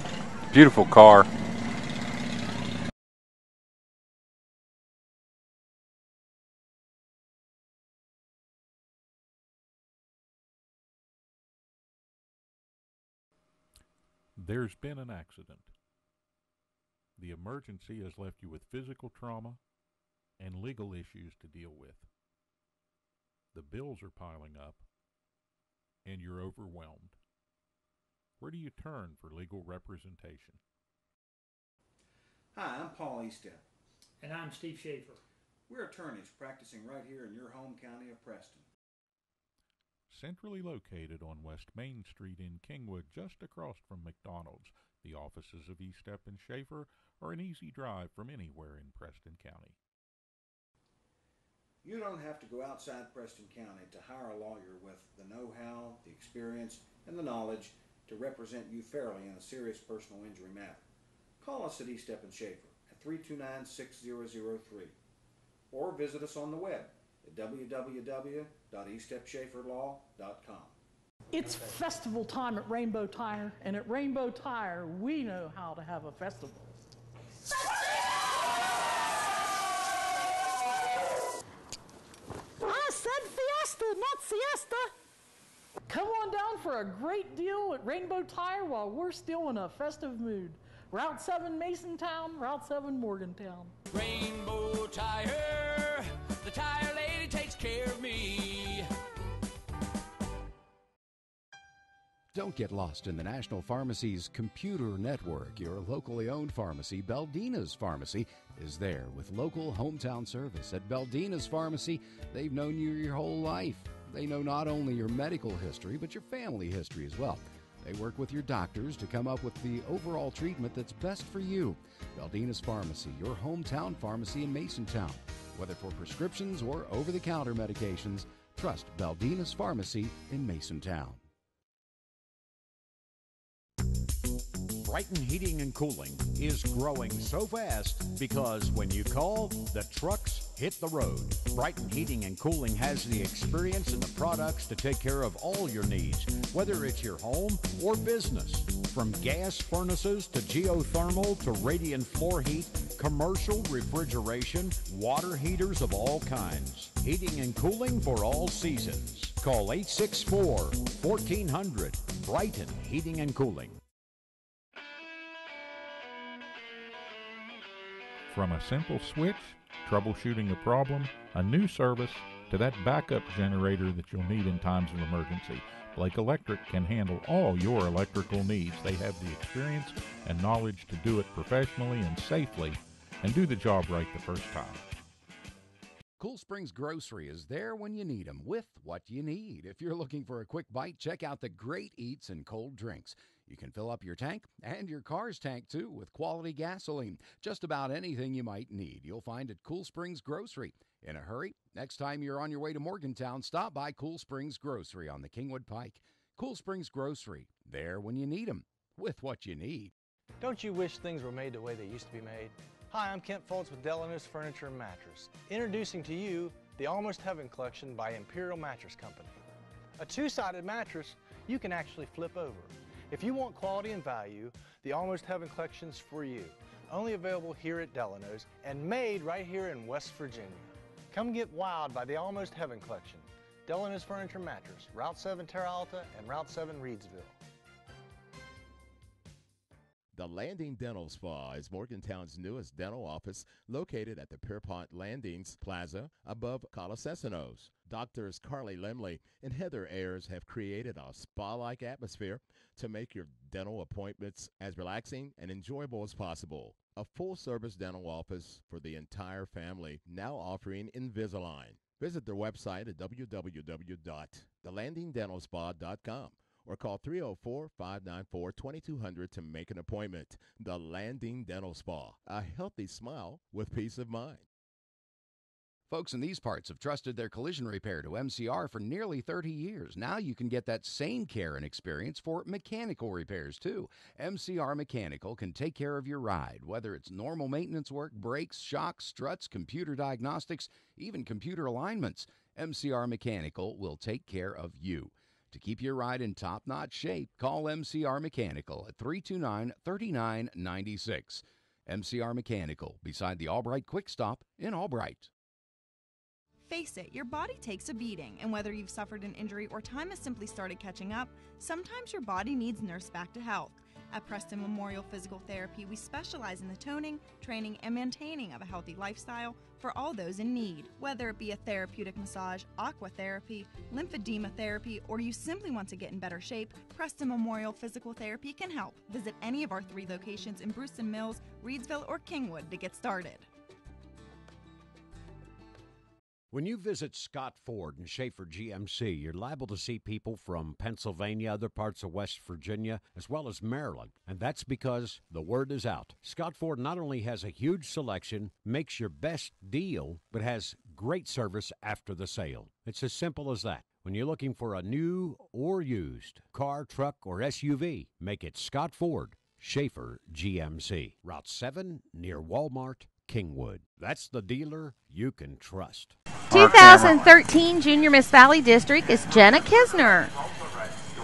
Beautiful car. There's been an accident. The emergency has left you with physical trauma and legal issues to deal with. The bills are piling up and you're overwhelmed. Where do you turn for legal representation? Hi, I'm Paul Eastep. And I'm Steve Schaefer. We're attorneys practicing right here in your home county of Preston. Centrally located on West Main Street in Kingwood, just across from McDonald's, the offices of Eastep and Schaefer are an easy drive from anywhere in Preston County. You don't have to go outside Preston County to hire a lawyer with the know-how, the experience, and the knowledge to represent you fairly in a serious personal injury matter. Call us at Eastep and Schaefer at 329-6003 or visit us on the web at www.eastepschaeferlaw.com. It's festival time at Rainbow Tire, and at Rainbow Tire, we know how to have a festival. I said fiesta, not siesta. Come on down for a great deal at Rainbow Tire while we're still in a festive mood. Route 7 Masontown, Route 7 Morgantown. Rainbow Tire, the tire lady takes care of me. Don't get lost in the National Pharmacy's computer network. Your locally owned pharmacy, Beldina's Pharmacy, is there with local hometown service. At Beldina's Pharmacy, they've known you your whole life. They know not only your medical history, but your family history as well. They work with your doctors to come up with the overall treatment that's best for you. Beldina's Pharmacy, your hometown pharmacy in Masontown. Whether for prescriptions or over the counter medications, trust Beldina's Pharmacy in Masontown. Brighton Heating and Cooling is growing so fast because when you call, the trucks hit the road. Brighton Heating and Cooling has the experience and the products to take care of all your needs, whether it's your home or business. From gas furnaces to geothermal to radiant floor heat, commercial refrigeration, water heaters of all kinds. Heating and cooling for all seasons. Call 864 1400 Brighton Heating and Cooling. From a simple switch, troubleshooting a problem, a new service, to that backup generator that you'll need in times of emergency, Blake Electric can handle all your electrical needs. They have the experience and knowledge to do it professionally and safely and do the job right the first time. Cool Springs Grocery is there when you need them with what you need. If you're looking for a quick bite, check out the great eats and cold drinks. You can fill up your tank and your car's tank too with quality gasoline. Just about anything you might need, you'll find at Cool Springs Grocery. In a hurry, next time you're on your way to Morgantown, stop by Cool Springs Grocery on the Kingwood Pike. Cool Springs Grocery, there when you need them with what you need. Don't you wish things were made the way they used to be made? Hi, I'm Kent Foltz with Delano's Furniture and Mattress. Introducing to you the Almost Heaven Collection by Imperial Mattress Company. A two-sided mattress you can actually flip over. If you want quality and value, the Almost Heaven Collection's for you. Only available here at Delano's and made right here in West Virginia. Come get wild by the Almost Heaven Collection. Delano's Furniture Mattress, Route 7 Terra Alta and Route 7 Reedsville. The Landing Dental Spa is Morgantown's newest dental office located at the Pierpont Landings Plaza above Colasessano's. Doctors Carly Lemley and Heather Ayers have created a spa-like atmosphere to make your dental appointments as relaxing and enjoyable as possible. A full-service dental office for the entire family, now offering Invisalign. Visit their website at www.thelandingdentalspa.com or call 304-594-2200 to make an appointment. The Landing Dental Spa, a healthy smile with peace of mind. Folks in these parts have trusted their collision repair to MCR for nearly 30 years. Now you can get that same care and experience for mechanical repairs too. MCR Mechanical can take care of your ride, whether it's normal maintenance work, brakes, shocks, struts, computer diagnostics, even computer alignments. MCR Mechanical will take care of you. To keep your ride in top notch shape, call MCR Mechanical at 329 3996. MCR Mechanical, beside the Albright Quick Stop in Albright. Face it, your body takes a beating, and whether you've suffered an injury or time has simply started catching up, sometimes your body needs nurse back to health. At Preston Memorial Physical Therapy, we specialize in the toning, training, and maintaining of a healthy lifestyle for all those in need. Whether it be a therapeutic massage, aqua therapy, lymphedema therapy, or you simply want to get in better shape, Preston Memorial Physical Therapy can help. Visit any of our three locations in Bruceton Mills, Reedsville, or Kingwood to get started. When you visit Scott Ford and Schaefer GMC, you're liable to see people from Pennsylvania, other parts of West Virginia, as well as Maryland. And that's because the word is out. Scott Ford not only has a huge selection, makes your best deal, but has great service after the sale. It's as simple as that. When you're looking for a new or used car, truck, or SUV, make it Scott Ford, Schaefer GMC, Route 7 near Walmart, Kingwood. That's the dealer you can trust. 2013 Junior Miss Valley District is Jenna Kisner,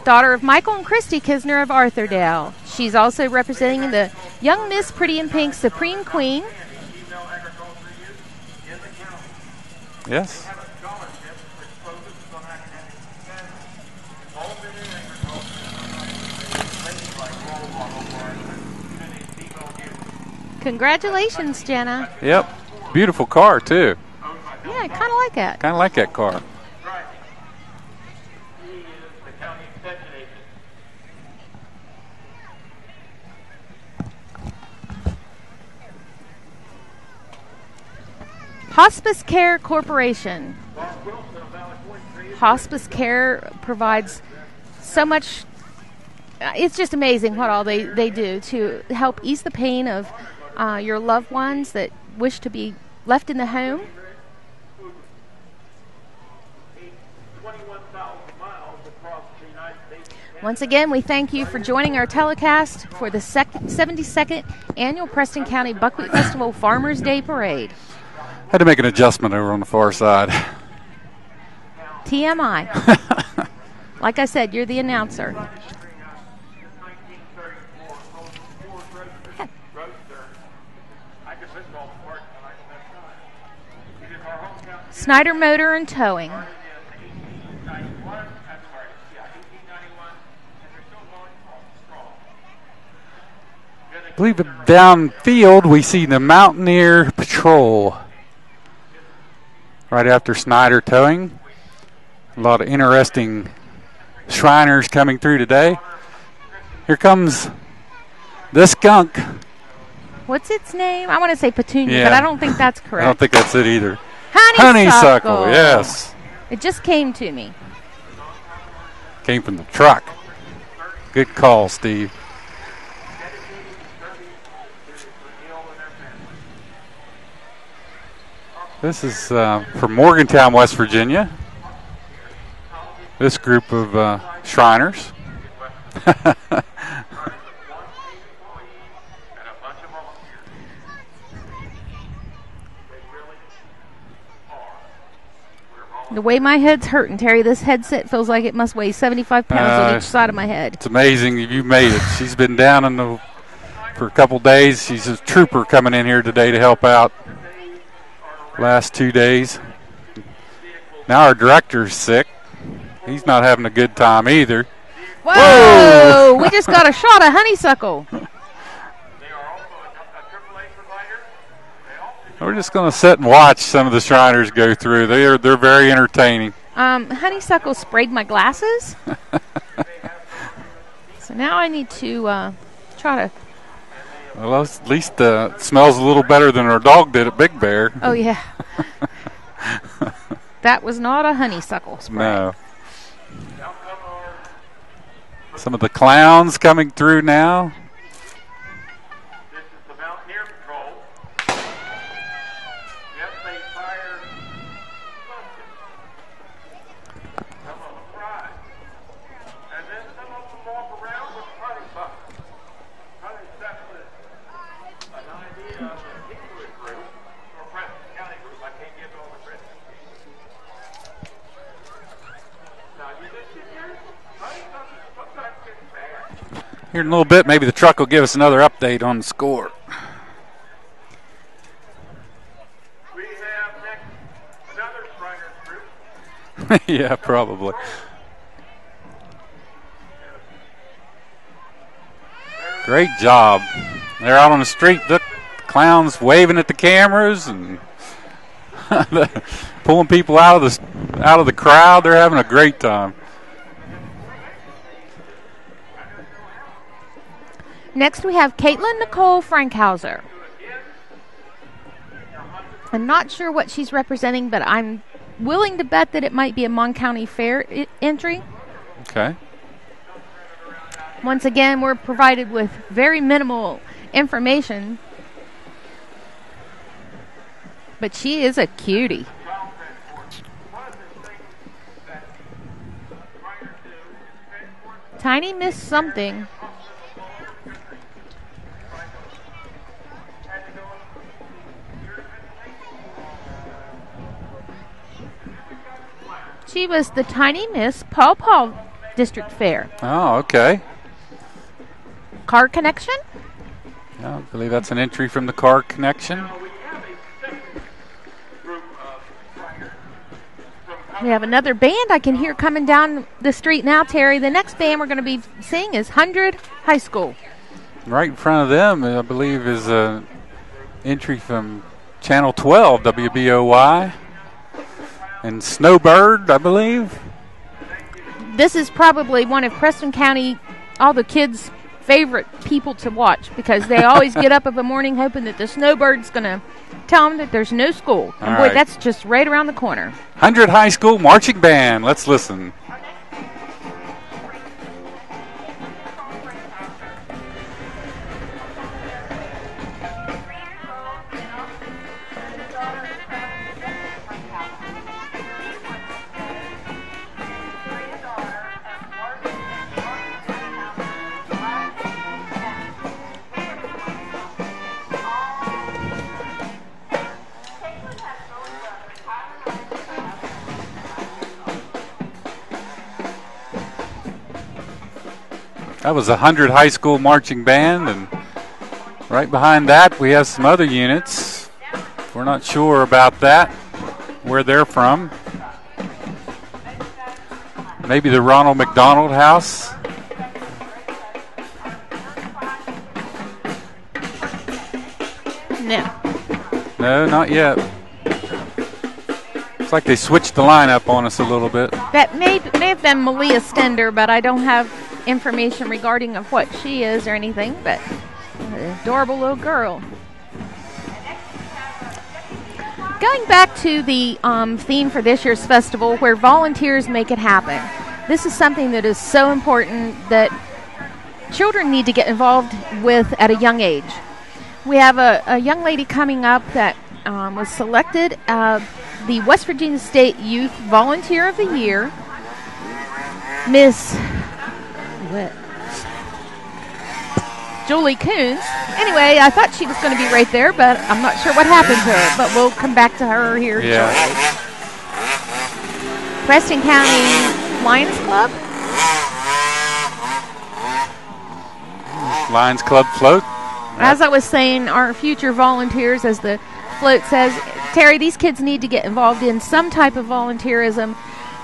daughter of Michael and Christy Kisner of Arthurdale. She's also representing the Young Miss Pretty in Pink Supreme Queen. Yes. Congratulations, Jenna. Yep. Beautiful car, too. Yeah, I kind of like that. Kind of like that car. Hospice Care Corporation. Hospice Care provides so much. Uh, it's just amazing what all they, they do to help ease the pain of uh, your loved ones that wish to be left in the home. Once again, we thank you for joining our telecast for the sec- 72nd annual Preston County Buckwheat Festival Farmers Day Parade. Had to make an adjustment over on the far side. TMI. like I said, you're the announcer. Snyder Motor and Towing. I believe downfield we see the Mountaineer Patrol. Right after Snyder Towing. A lot of interesting Shriners coming through today. Here comes the skunk. What's its name? I want to say Petunia, Yeah. but I don't think that's correct. I don't think that's it either. Honeysuckle. Honeysuckle, yes. It just came to me. Came from the truck. Good call, Steve. This is uh, from Morgantown, West Virginia. This group of uh, Shriners. The way my head's hurting, Terry, this headset feels like it must weigh 75 pounds on Uh, each side of my head. It's amazing you made it. She's been down in the for a couple days. She's a trooper coming in here today to help out. Last two days. Now our director's sick. He's not having a good time either. Whoa! we just got a shot of honeysuckle. We're just going to sit and watch some of the Shriners go through. They're they're very entertaining. Um, honeysuckle sprayed my glasses. so now I need to uh, try to. Well, at least uh, it smells a little better than our dog did at Big Bear. Oh, yeah. that was not a honeysuckle spray. No. Some of the clowns coming through now. Here in a little bit, maybe the truck will give us another update on the score. yeah, probably. Great job. They're out on the street. The clowns waving at the cameras and pulling people out of the out of the crowd. They're having a great time. Next, we have Caitlin Nicole Frankhauser. I'm not sure what she's representing, but I'm willing to bet that it might be a Mon County Fair I- entry. Okay. Once again, we're provided with very minimal information, but she is a cutie. Tiny Miss Something. She was the Tiny Miss Paw Paw District Fair. Oh, okay. Car Connection? I believe that's an entry from the car connection. We have another band I can hear coming down the street now, Terry. The next band we're going to be seeing is Hundred High School. Right in front of them, I believe, is a entry from Channel 12 WBOY and Snowbird, I believe. This is probably one of Preston County, all the kids' favorite people to watch because they always get up of a morning hoping that the snowbird's going to tell them that there's no school. And All boy, right. that's just right around the corner. Hundred High School Marching Band. Let's listen. That was a Hundred High School Marching Band, and right behind that, we have some other units. We're not sure about that, where they're from. Maybe the Ronald McDonald House. No. No, not yet. It's like they switched the lineup on us a little bit. That may may have been Malia Stender, but I don't have information regarding of what she is or anything. But adorable little girl. Going back to the um, theme for this year's festival, where volunteers make it happen. This is something that is so important that children need to get involved with at a young age. We have a, a young lady coming up that um, was selected uh, the West Virginia State Youth Volunteer of the Year, Miss what? Julie Coons. Anyway, I thought she was going to be right there, but I'm not sure what happened to her. But we'll come back to her here Yeah. shortly. Preston County Lions Club. Lions Club float. As I was saying, our future volunteers, as the float says, Terry, these kids need to get involved in some type of volunteerism,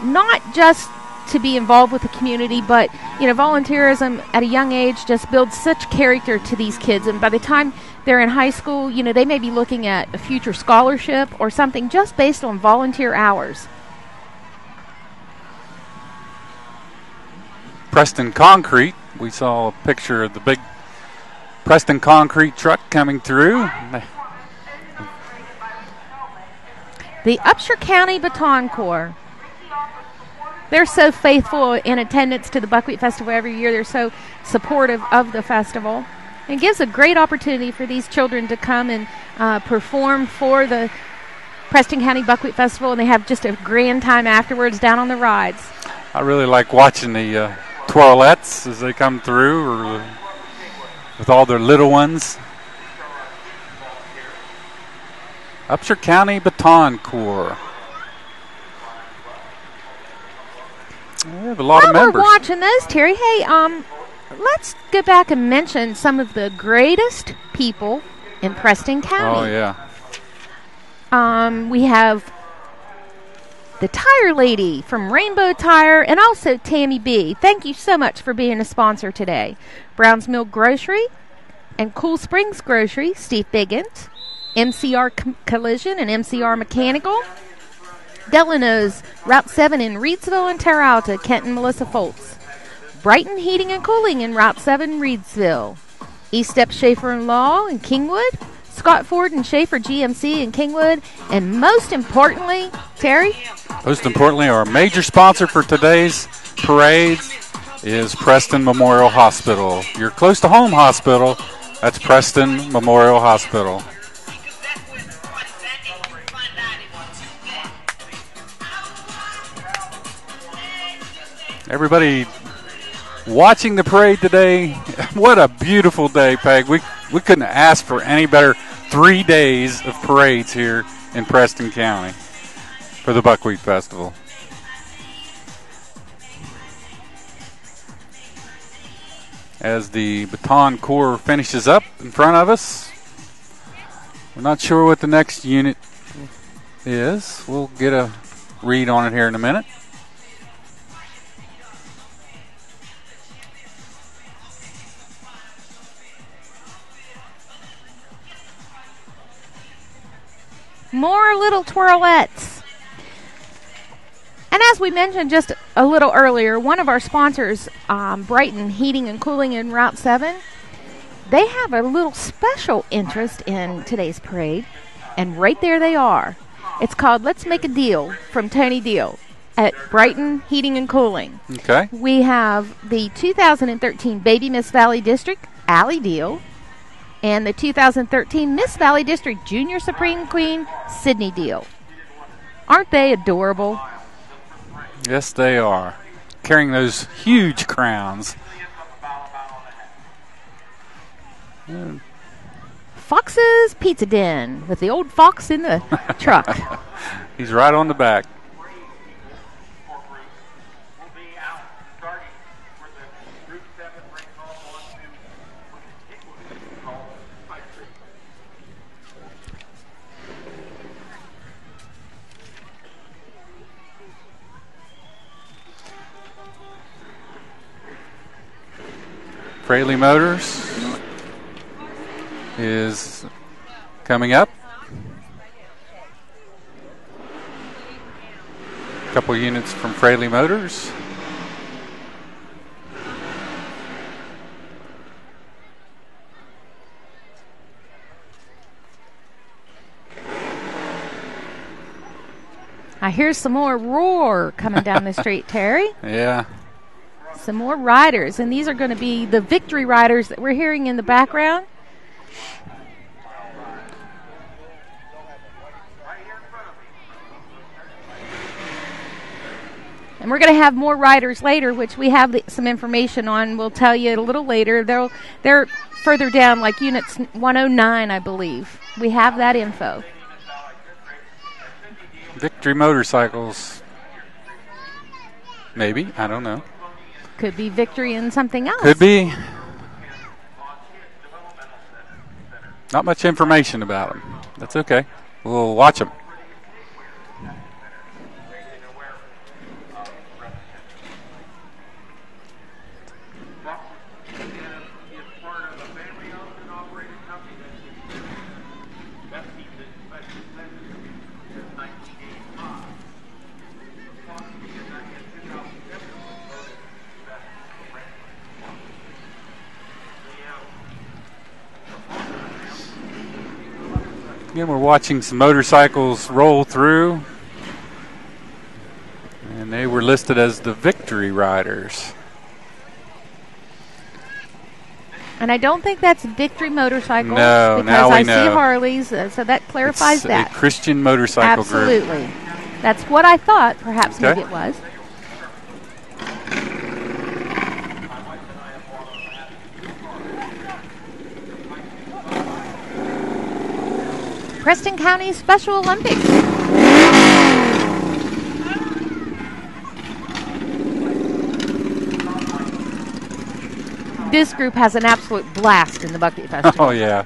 not just to be involved with the community, but you know, volunteerism at a young age just builds such character to these kids, and by the time they're in high school, you know, they may be looking at a future scholarship or something just based on volunteer hours. Preston Concrete. We saw a picture of the big Preston Concrete truck coming through. The Upshur County Baton Corps. They're so faithful in attendance to the Buckwheat Festival every year. They're so supportive of the festival. It gives a great opportunity for these children to come and uh, perform for the Preston County Buckwheat Festival, and they have just a grand time afterwards down on the rides. I really like watching the uh, as they come through, or with all their little ones. Upshur County Baton Corps. We have a lot While of members. we're watching those, Terry, hey, um, let's go back and mention some of the greatest people in Preston County. Oh yeah. Um, we have the Tire Lady from Rainbow Tire and also Tammy B. Thank you so much for being a sponsor today. Browns Mill Grocery and Cool Springs Grocery, Steve Biggins, MCR Com- Collision and MCR Mechanical, Delano's Route 7 in Reedsville and Terra Alta, Kent and Melissa Foltz, Brighton Heating and Cooling in Route 7, Reedsville, Eastep Schaefer and Law in Kingwood, Scott Ford and Schaefer GMC in Kingwood, and most importantly, Terry, Most importantly, our major sponsor for today's parades is Preston Memorial Hospital. You're close to home hospital. That's Preston Memorial Hospital. Everybody watching the parade today, what a beautiful day, Peg. We we couldn't ask for any better three days of parades here in Preston County for the Buckwheat Festival. As the baton corps finishes up in front of us, we're not sure what the next unit is. We'll get a read on it here in a minute. More little twirlettes. And as we mentioned just a little earlier, one of our sponsors, um, Brighton Heating and Cooling in Route 7, they have a little special interest in today's parade. And right there they are. It's called Let's Make a Deal from Tony Deal at Brighton Heating and Cooling. Okay. We have the 2013 Baby Miss Valley District Alley Deal and the 2013 Miss Valley District Junior Supreme Queen Sydney Deal. Aren't they adorable? Yes, they are. Carrying those huge crowns. Mm, Fox's Pizza Den with the old fox in the truck. He's right on the back. Fraley Motors is coming up. A Couple units from Fraley Motors. I hear some more roar coming down the street, Terry. Yeah. Some more riders, and these are going to be the victory riders that we're hearing in the background. And we're going to have more riders later, which we have the, some information on. We'll tell you a little later. They'll, they're further down, like units 109, I believe. We have that info. Victory Motorcycles. Maybe. I don't know. Could be victory in something else. Could be. Not much information about them. That's okay. We'll watch them. Again, we're watching some motorcycles roll through. And they were listed as the Victory Riders. And I don't think that's Victory Motorcycles No, because now we I know. see Harleys, uh, so that clarifies It's that. a Christian motorcycle group. Absolutely. That's what I thought. Perhaps Okay. maybe it was. Preston County Special Olympics. This group has an absolute blast in the Buckeye Festival. Oh, yeah.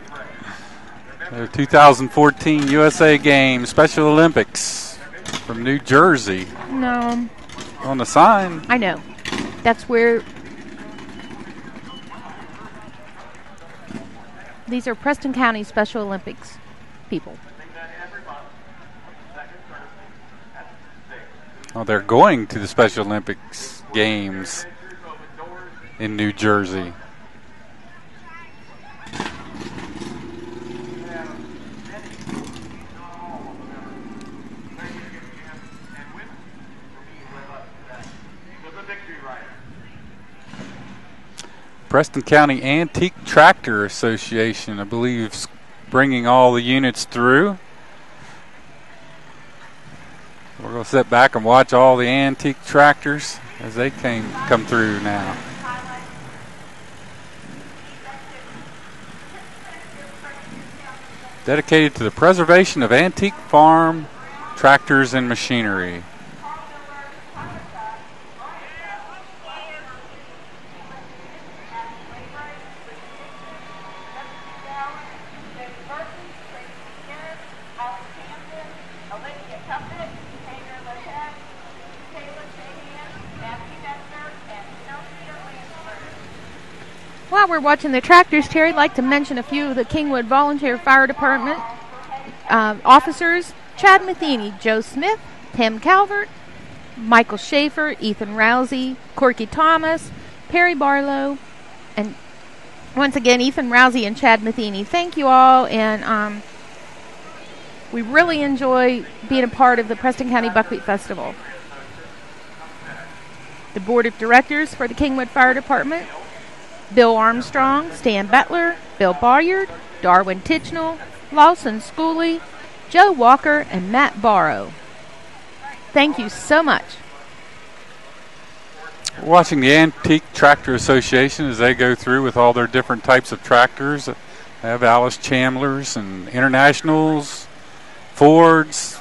The 2014 USA Games Special Olympics from New Jersey No, on the sign. I know. That's where these are Preston County Special Olympics people. Oh, they're going to the Special Olympics Games in New Jersey. Preston County Antique Tractor Association, I believe, bringing all the units through. We're going to sit back and watch all the antique tractors as they came come through now. Dedicated to the preservation of antique farm tractors and machinery. While we're watching the tractors, Terry, I'd like to mention a few of the Kingwood Volunteer Fire Department uh, officers Chad Matheny, Joe Smith, Tim Calvert, Michael Schaefer, Ethan Rousey, Corky Thomas, Perry Barlow, and once again, Ethan Rousey and Chad Matheny. Thank you all, and um, We really enjoy being a part of the Preston County Buckwheat Festival. The board of directors for the Kingwood Fire Department Bill Armstrong, Stan Butler, Bill Boyard, Darwin Tichnell, Lawson Schooley, Joe Walker, and Matt Barrow. Thank you so much. We're watching the Antique Tractor Association as they go through with all their different types of tractors. They have Allis-Chalmers and Internationals, Fords.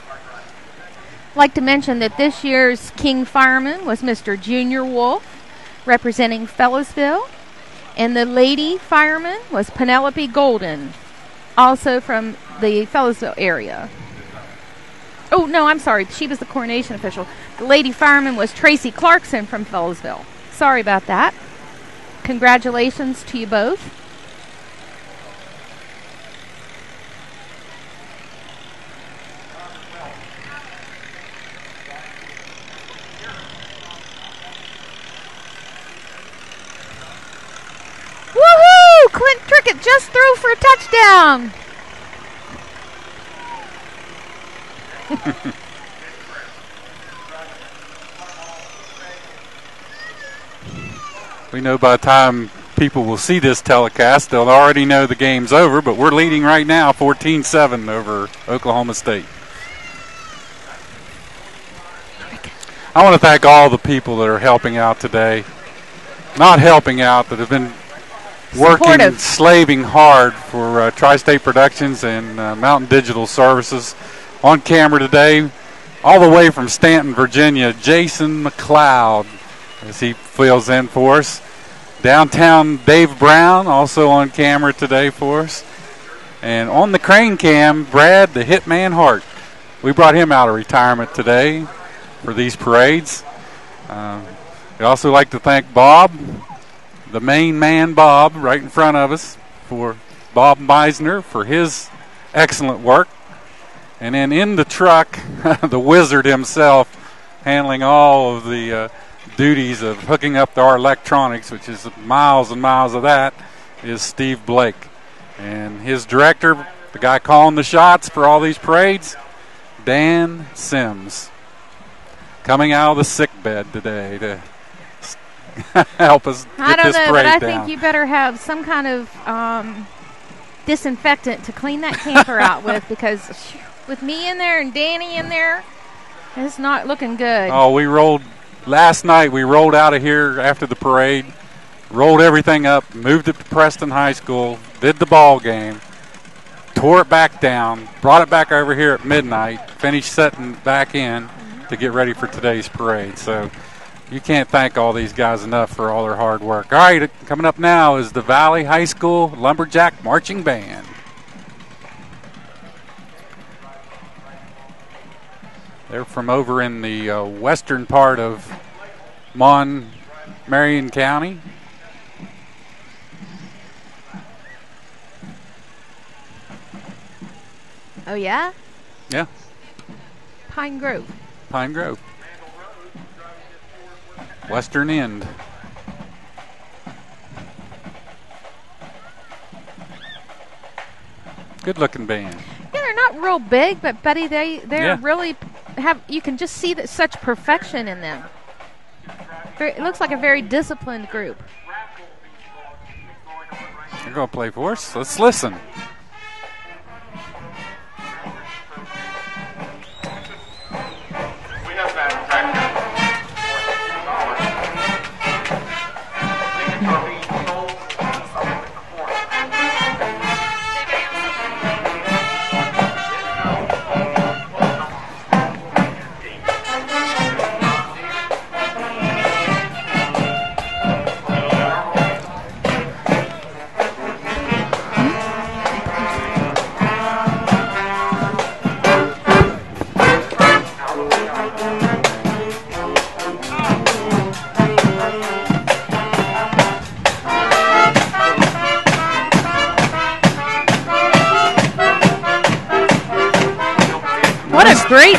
I'd like to mention that this year's King Fireman was Mr. Junior Wolf, representing Fellowsville and the lady fireman was Penelope Golden, also from the Fellowsville area. Oh, no, I'm sorry. She was the coronation official. The lady fireman was Tracy Clarkson from Fellowsville. Sorry about that. Congratulations to you both. Woohoo! Clint Trickett just threw We know by the time people will see this telecast, they'll already know the game's over, but we're leading right now 14 7 over Oklahoma State. I want to thank all the people that are helping out today. Not helping out, that have been working, Supportive. slaving hard for uh, Tri State Productions and uh, Mountain Digital Services. On camera today, all the way from Staunton, Virginia, Jason McLeod, as he fills in for us. Downtown, Dave Brown, also on camera today for us. And on the crane cam, Brad the Hitman Hart. We brought him out of retirement today for these parades. Uh, we also like to thank Bob, the main man Bob, right in front of us, for Bob Meisner for his excellent work. And then in the truck, the wizard himself, handling all of the uh, duties of hooking up our electronics, which is miles and miles of that, is Steve Blake. And his director, the guy calling the shots for all these parades, Dan Sims. Coming out of the sick bed today to help us I don't know, but I down. think you better have some kind of um, disinfectant to clean that camper out with because with me in there and Danny in there, it's not looking good. Oh, we rolled last night. We rolled out of here after the parade, rolled everything up, moved it to Preston High School, did the ball game, tore it back down, brought it back over here at midnight, finished setting back in to get ready for today's parade. So you can't thank all these guys enough for all their hard work. All right, coming up now is the Valley High School Lumberjack Marching Band. They're from over in the uh, western part of Mon Marion County. Oh yeah, Yeah, Pine Grove. Pine Grove. Western end. Good looking band. Yeah, they're not real big, but Betty, they they're Yeah. really have. You can just see that such perfection in them. It looks like a very disciplined group. They're going to play for us. Let's listen.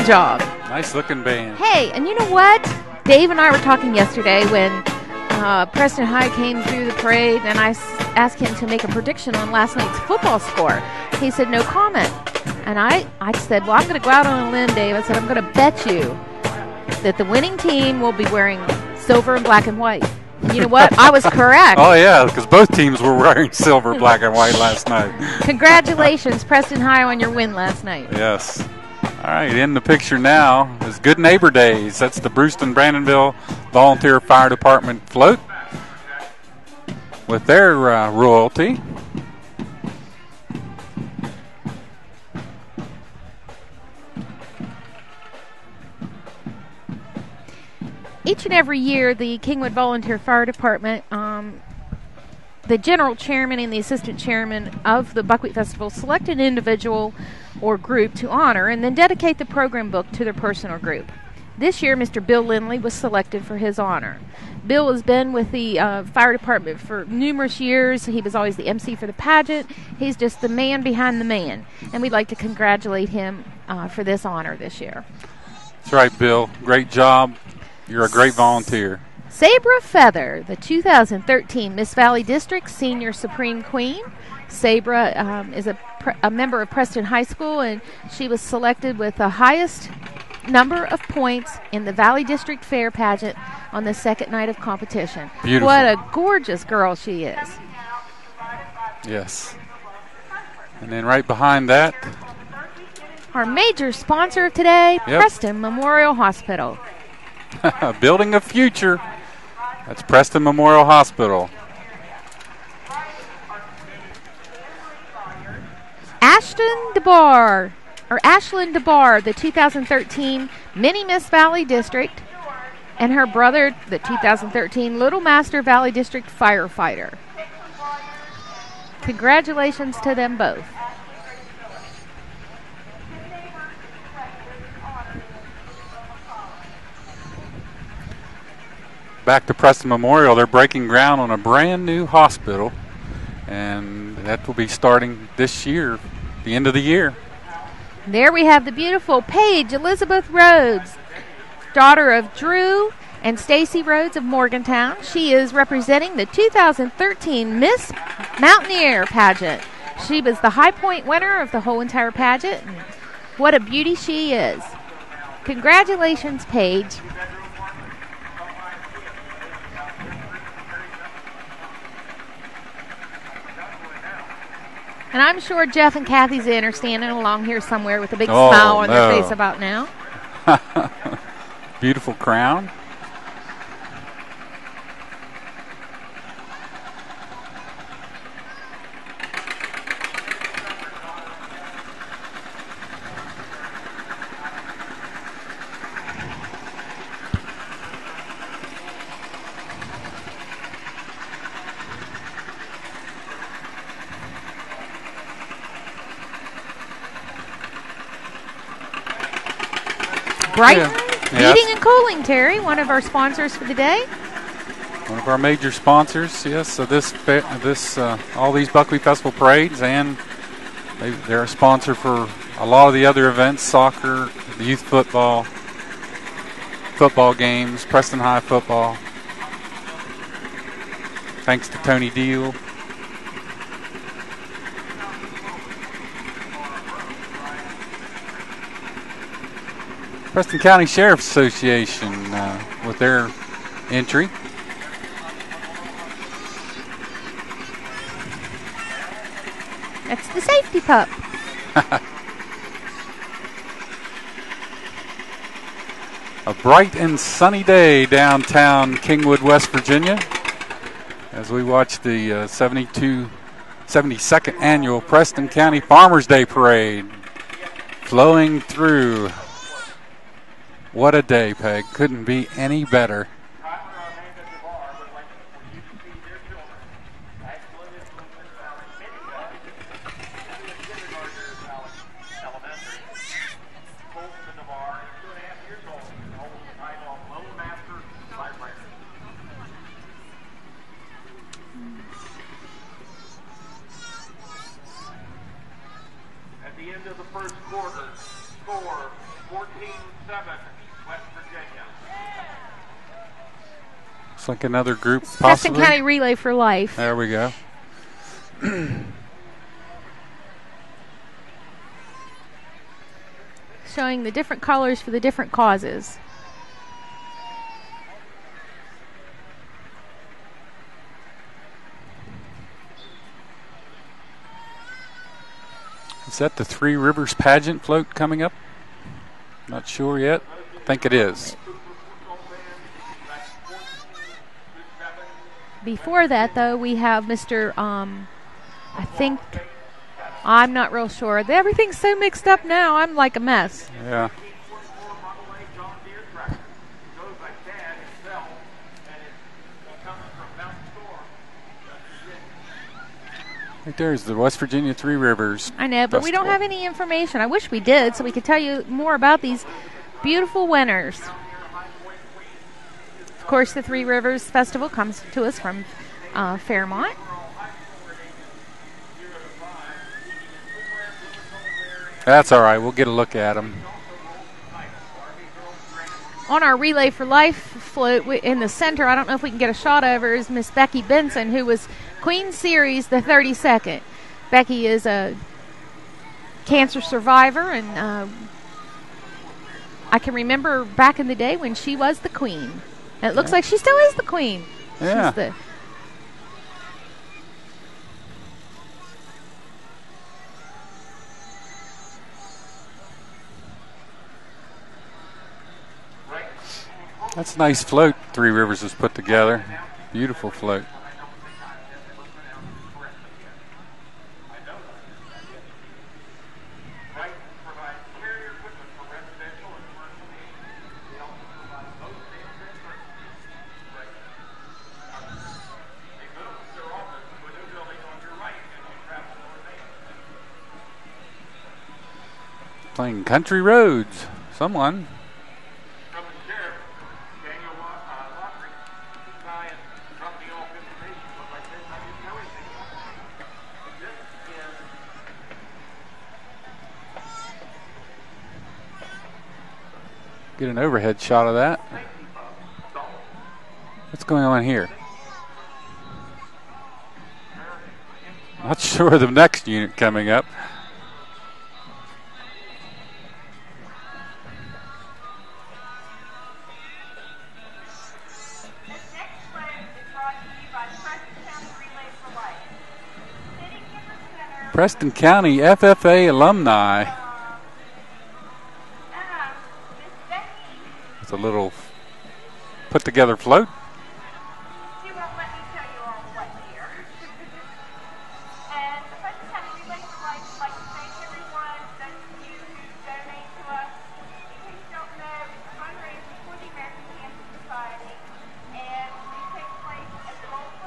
Great job! Nice looking band. Hey, and you know what? Dave and I were talking yesterday when uh, Preston High came through the parade, and I s- asked him to make a prediction on last night's football score. He said no comment. And I, I said, well, I'm going to go out on a limb, Dave. I said, I'm going to bet you that the winning team will be wearing silver and black and white. You know what? I was correct. Oh yeah, because both teams were wearing silver, black, and white last night. Congratulations, Preston High, on your win last night. Yes. All right, in the picture now is Good Neighbor Days. That's the Bruceton Brandonville Volunteer Fire Department float with their uh, royalty. each and every year, the Kingwood Volunteer Fire Department, um, the general chairman and the assistant chairman of the Buckwheat Festival select an individual or group to honor and then dedicate the program book to their person or group. This year, Mr. Bill Lindley was selected for his honor. Bill has been with the uh, fire department for numerous years. He was always the MC for the pageant. He's just the man behind the man, and we'd like to congratulate him uh, for this honor this year. That's right, Bill. Great job. You're a great volunteer. Sabra Feather, the 2013 Miss Valley District Senior Supreme Queen. Sabra um, is a, pre- a member of Preston High School, and she was selected with the highest number of points in the Valley District Fair pageant on the second night of competition. Beautiful. What a gorgeous girl she is. Yes. And then right behind that, Our major sponsor of today, Yep. Preston Memorial Hospital. building a future. That's Preston Memorial Hospital. Ashton DeBar, or Ashlyn DeBar, the 2013 Mini Miss Valley District, and her brother, the 2013 Little Master Valley District firefighter. Congratulations to them both. Back to Preston Memorial, they're breaking ground on a brand new hospital, and that will be starting this year, the end of the year. There we have the beautiful Paige Elizabeth Rhodes, daughter of Drew and Stacy Rhodes of Morgantown. She is representing the 2013 Miss Mountaineer pageant. She was the high point winner of the whole entire pageant. What a beauty she is. Congratulations, Paige. And I'm sure Jeff and Kathy's in are standing along here somewhere with a big Oh, smile on no. their face about now. Beautiful crown. Brighton Yeah. Heating and Cooling, Terry, one of our sponsors for the day. One of our major sponsors, yes. So this, this, uh, all these Buckwheat Festival parades, and they, they're a sponsor for a lot of the other events: soccer, youth football, football games, Preston High football. Thanks to Tony Deal. Preston County Sheriff's Association uh, with their entry. That's the safety pup. A bright and sunny day downtown Kingwood, West Virginia, as we watch the uh, 72, 72nd annual Preston County Farmers Day Parade flowing through. What a day, Peg. Couldn't be any better. At the end of the first quarter, score 14-7, West Virginia. Looks like another group Preston possibly. County Relay for Life. There we go. showing the different colors for the different causes. Is that the Three Rivers pageant float coming up? Not sure yet. I think it is. Before that, though, we have Mr. Um, I think I'm not real sure. Everything's so mixed up now. I'm like a mess. Yeah. Right there's the West Virginia Three Rivers. I know, but we don't have any information. I wish we did, so we could tell you more about these beautiful winners. Of course, the Three Rivers Festival comes to us from uh, Fairmont. That's all right. We'll get a look at them. On our Relay for Life float in the center, I don't know if we can get a shot of her, is Miss Becky Benson, who was Queen Ceres the 32nd. Becky is a cancer survivor, and um, I can remember back in the day when she was the queen. And it looks like she still is the queen. Yeah. She's the That's a nice float. Three Rivers has put together. Beautiful float. Playing country roads. Someone. Get an overhead shot of that. What's going on here? Not sure the next unit coming up. Preston County FFA alumni. It's a little put together float.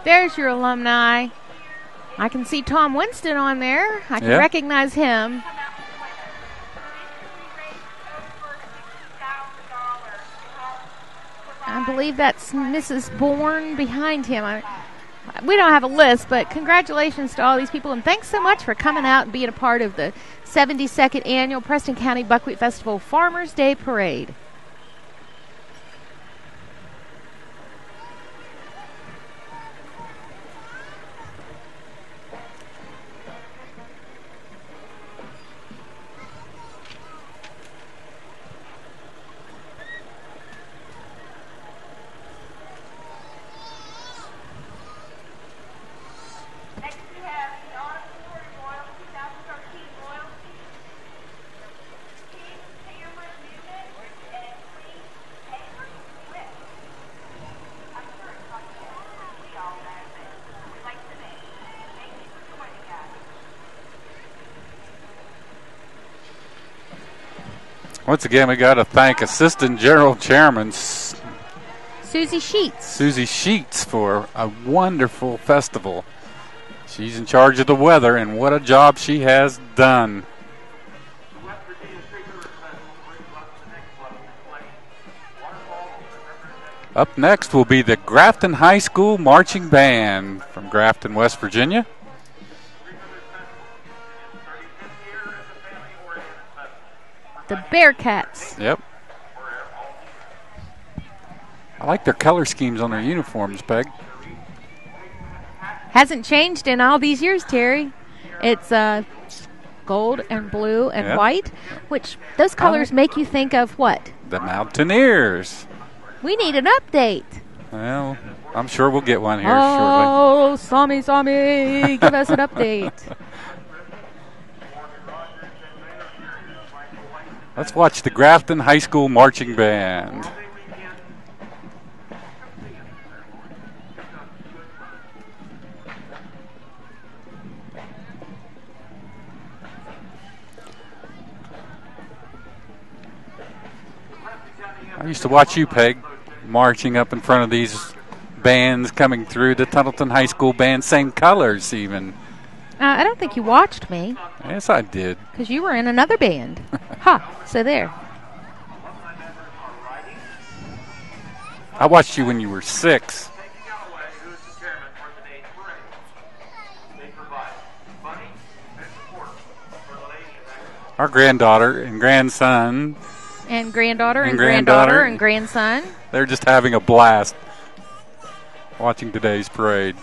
There's your alumni. I can see Tom Winston on there. I can Yeah. recognize him. I believe that's Mrs. Bourne behind him. I, we don't have a list, but congratulations to all these people, and thanks so much for coming out and being a part of the 72nd annual Preston County Buckwheat Festival Farmers Day Parade. Once again, we got to thank Assistant General Chairman Susie Sheets. Susie Sheets for a wonderful festival. She's in charge of the weather, and what a job she has done. Up next will be the Grafton High School Marching Band from Grafton, West Virginia. Bearcats. Yep. I like their color schemes on their uniforms, Peg. Hasn't changed in all these years, Terry. It's uh, gold and blue and Yeah. white, which those colors make you think of what? The Mountaineers. We need an update. Well, I'm sure we'll get one here shortly. Oh, Sammy, Sammy, give us an update. Let's watch the Grafton High School Marching Band. I used to watch you, Peg, marching up in front of these bands coming through the Tunnelton High School band, same colors even. Uh, I don't think you watched me Yes, I did. because you were in another band. Ha! So there. I watched you when you were six. Our granddaughter and grandson, And granddaughter and, And granddaughter, granddaughter. and grandson. they're just having a blast watching today's parade.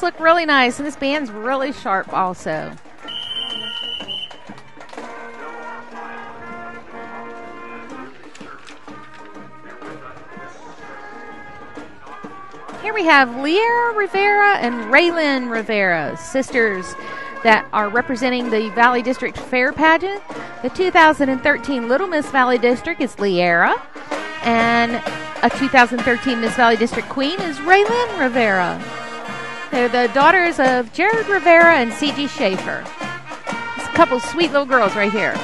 Look really nice, and this band's really sharp, also. Here we have Leah Rivera and Raylan Rivera, sisters that are representing the Valley District Fair pageant. The 2013 Little Miss Valley District is Liera, and a 2013 Miss Valley District Queen is Raylan Rivera. They're the daughters of Jared Rivera and C.G. Schaefer. It's a couple sweet little girls right here.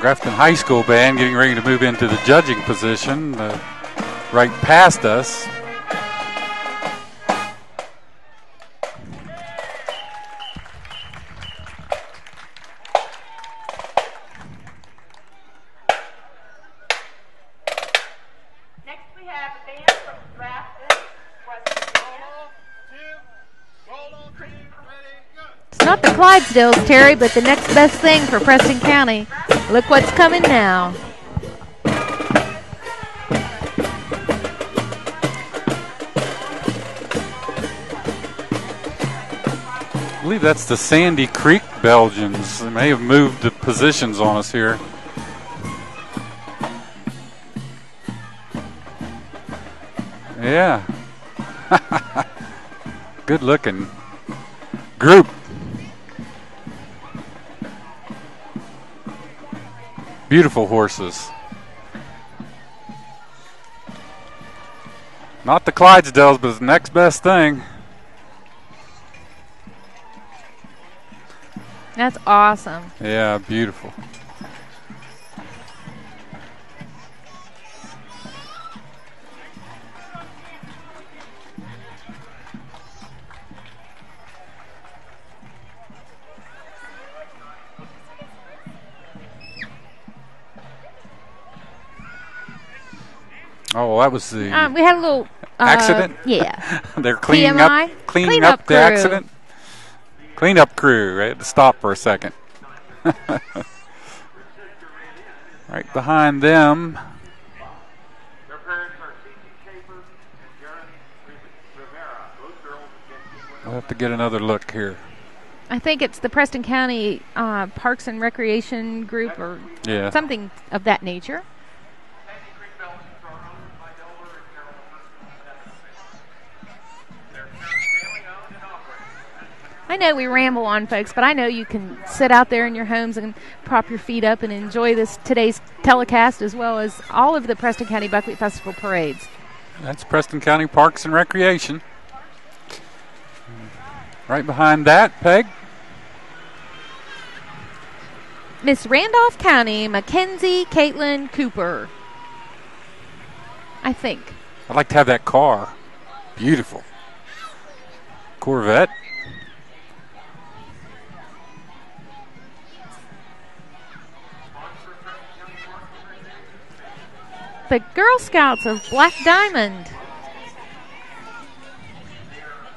Grafton High School band getting ready to move into the judging position, uh, right past us. Not Terry, but the next best thing for Preston County. Look what's coming now. I believe that's the Sandy Creek Belgians. They may have moved the positions on us here. Yeah. Good looking group. Beautiful horses. Not the Clydesdales, but the next best thing. That's awesome. Yeah, beautiful. Oh, that was the Um, we had a little uh, accident. Yeah. They're cleaning TMI? up, cleaning Clean up, up the crew. accident. Cleanup crew. To stop for a second. right behind them. We'll have to get another look here. I think it's the Preston County uh, Parks and Recreation Group or Yeah. something of that nature. I know we ramble on, folks, but I know you can sit out there in your homes and prop your feet up and enjoy this today's telecast as well as all of the Preston County Buckwheat Festival parades. That's Preston County Parks and Recreation. Right behind that, Peg. Miss Randolph County, Mackenzie Caitlin Cooper. I think. I'd like to have that car. Beautiful. Corvette. The Girl Scouts of Black Diamond.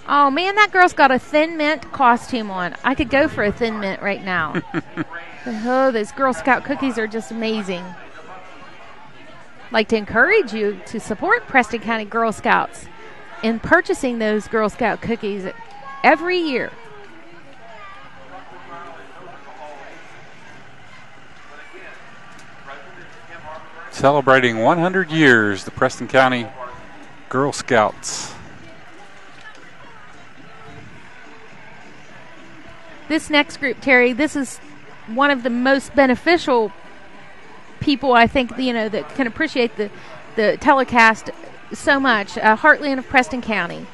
Oh man, that girl's got a Thin Mint costume on. I could go for a Thin Mint right now. oh, those Girl Scout cookies are just amazing. Like to encourage you to support Preston County Girl Scouts in purchasing those Girl Scout cookies every year. Celebrating 100 years, the Preston County Girl Scouts. This next group, Terry, this is one of the most beneficial people I think you know that can appreciate the the telecast so much. Uh, Heartland of Preston County.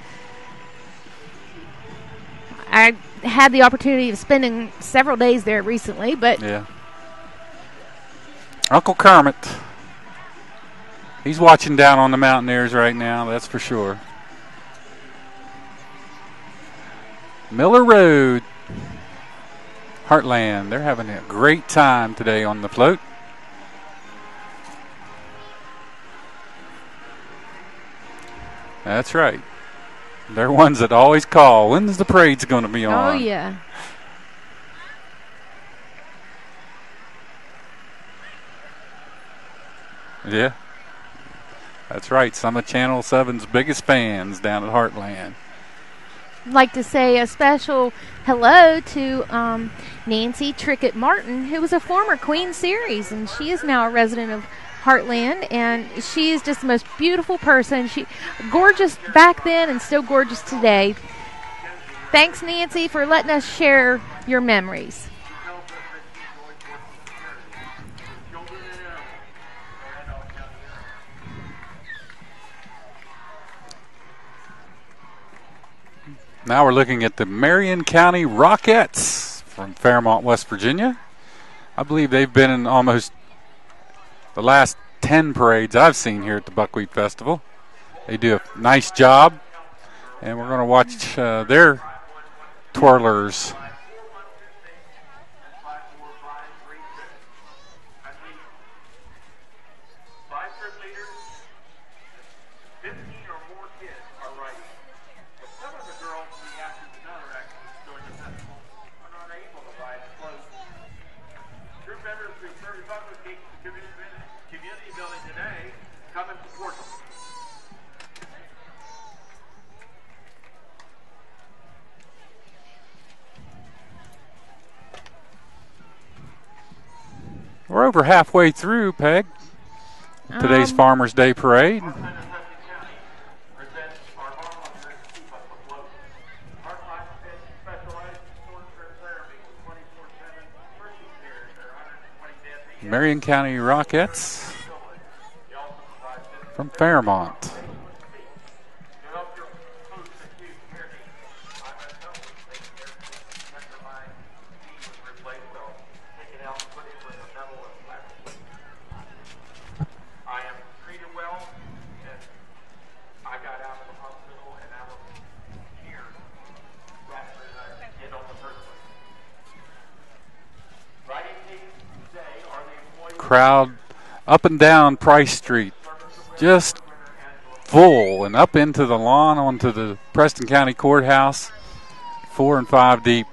I had the opportunity of spending several days there recently, but Yeah. Uncle Kermit. He's watching down on the Mountaineers right now, that's for sure. Miller Road. Heartland. They're having a great time today on the float. That's right. They're ones that always call. When's the parade's going to be oh, on? oh yeah. Yeah. That's right. Some of Channel 7's biggest fans down at Heartland. like to say a special hello to um, Nancy Trickett Martin, who was a former Queen Ceres, and she is now a resident of Heartland, and she is just the most beautiful person. She gorgeous back then and still gorgeous today. Thanks, Nancy, for letting us share your memories. Now we're looking at the Marion County Rockettes from Fairmont, West Virginia. I believe they've been in almost the last 10 parades I've seen here at the Buckwheat Festival. They do a nice job, and we're going to watch uh, their twirlers. Five trip leaders, 15 or more kids are riding. But some of the girls in the afternoon are actually during the festival are not able to ride close. Group members who serve Buckwheat Geek community, community building today come and support them. We're over halfway through, Peg. Today's Um, Farmers Day Parade. Marion County Rockettes from Fairmont. I am treated well, and I got out of the hospital, and I was here after I get on the first one. Riding teams today are the employees Crowd up and down Price Street, just full and up into the lawn onto the Preston County Courthouse, four and five deep.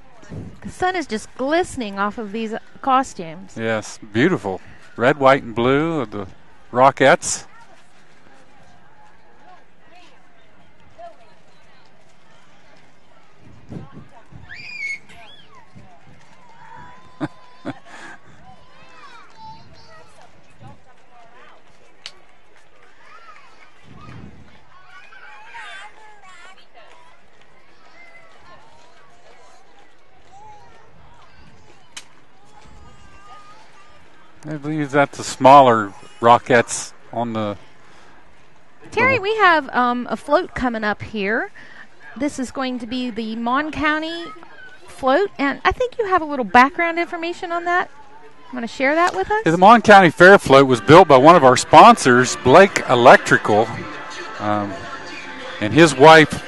The sun is just glistening off of these costumes. Yes, beautiful. Red, white, and blue of the Rockettes. I believe that's the smaller rockets on the. Terry, we have um, a float coming up here. This is going to be the Mon County float, and I think you have a little background information on that. Want to share that with us? The Mon County Fair Float was built by one of our sponsors, Blake Electrical, um, and his wife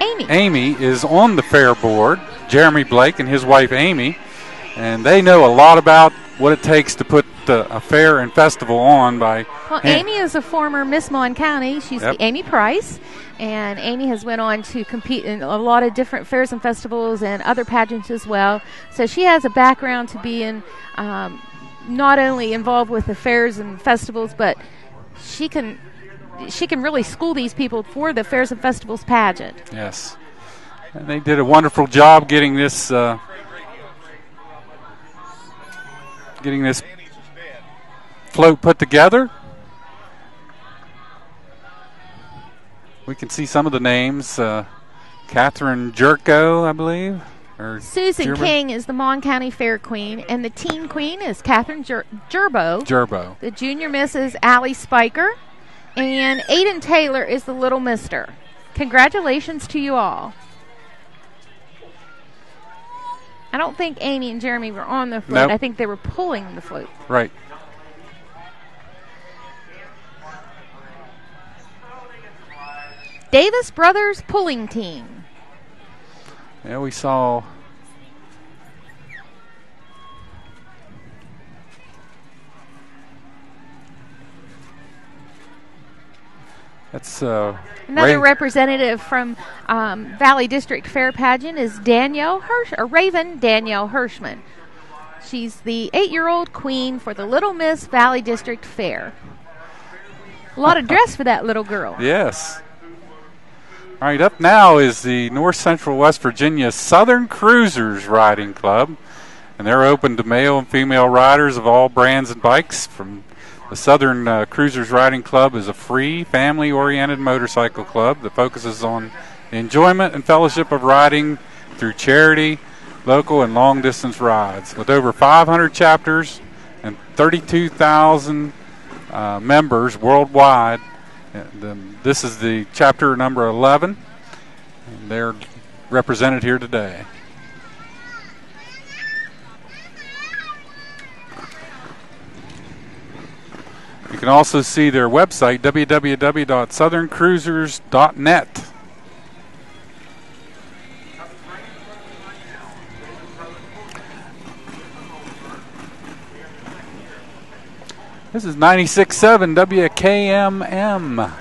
Amy. Amy is on the fair board. Jeremy Blake and his wife Amy, and they know a lot about what it takes to put the, a fair and festival on by. Well, hand- Amy is a former Miss Mon County. She's Yep. Amy Price, and Amy has went on to compete in a lot of different fairs and festivals and other pageants as well. So she has a background to being um, not only involved with the fairs and festivals, but she can she can really school these people for the fairs and festivals pageant. Yes. And they did a wonderful job getting this uh, getting this float put together. We can see some of the names. Uh, Catherine Jerko, I believe. Susan Gerber- King is the Mon County Fair Queen, and the Teen Queen is Catherine Gerbo. Gerbo. The Junior Miss is Allie Spiker, and Aiden Taylor is the Little Mister. Congratulations to you all. I don't think Amy and Jeremy were on the float. Nope. I think they were pulling the float. Right. Davis Brothers Pulling Team. Yeah, we saw. That's uh, Another representative from um, Valley District Fair Pageant is Danielle Hirsch, or Raven Danielle Hirschman. She's the eight-year-old queen for the Little Miss Valley District Fair. A lot of dress for that little girl. Yes. All right, up now is the North Central West Virginia Southern Cruisers Riding Club, and they're open to male and female riders of all brands and bikes. From the Southern uh, Cruisers Riding Club is a free, family-oriented motorcycle club that focuses on the enjoyment and fellowship of riding through charity, local, and long-distance rides. With over 500 chapters and 32,000 uh, members worldwide. And, um, this is the chapter number 11, and they're represented here today. You can also see their website, www.southerncruisers.net. This is 96.7 WKMM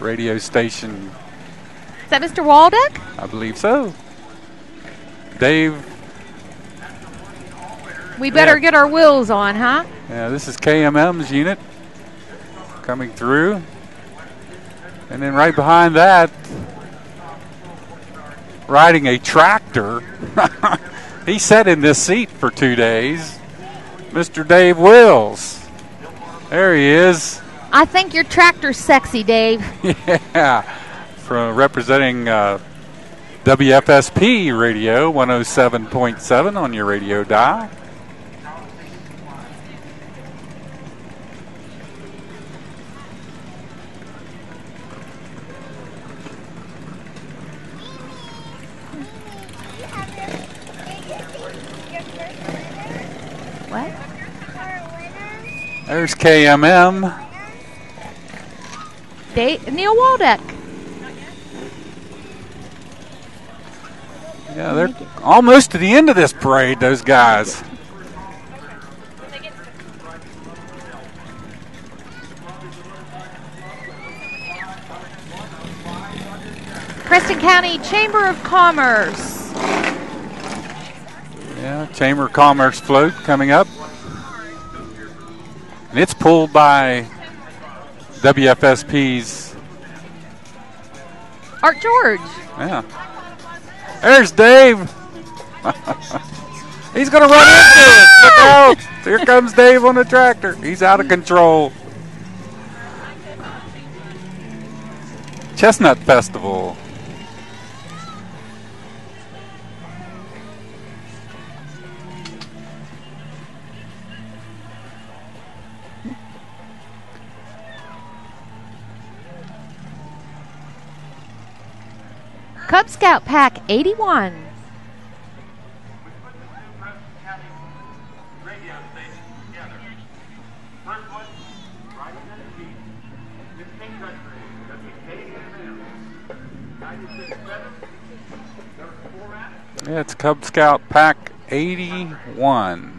radio station. Is that Mr. Waldeck? I believe so. Dave, We better Yeah. get our wheels on, huh? yeah, this is KMM's unit coming through. And then right behind that, riding a tractor. he sat in this seat for two days. Mr. Dave Wills. There he is. I think your tractor's sexy, Dave. Yeah, from representing uh, WFSP Radio 107.7 on your radio dial. There's KMM. Dave, Neil Waldeck. Yeah, they're almost to the end of this parade, those guys. Preston County Chamber of Commerce. Yeah, Chamber of Commerce float coming up. And it's pulled by WFSP's. Art George. Yeah. There's Dave. He's going to run into it. Look out. Here comes Dave on the tractor. He's out of control. Chestnut Festival. Cub Scout Pack 81. radio stations together. First one, right in the beat. It's King Country, WKMM. 96.7. There's four at. Yeah, it's Cub Scout Pack 81.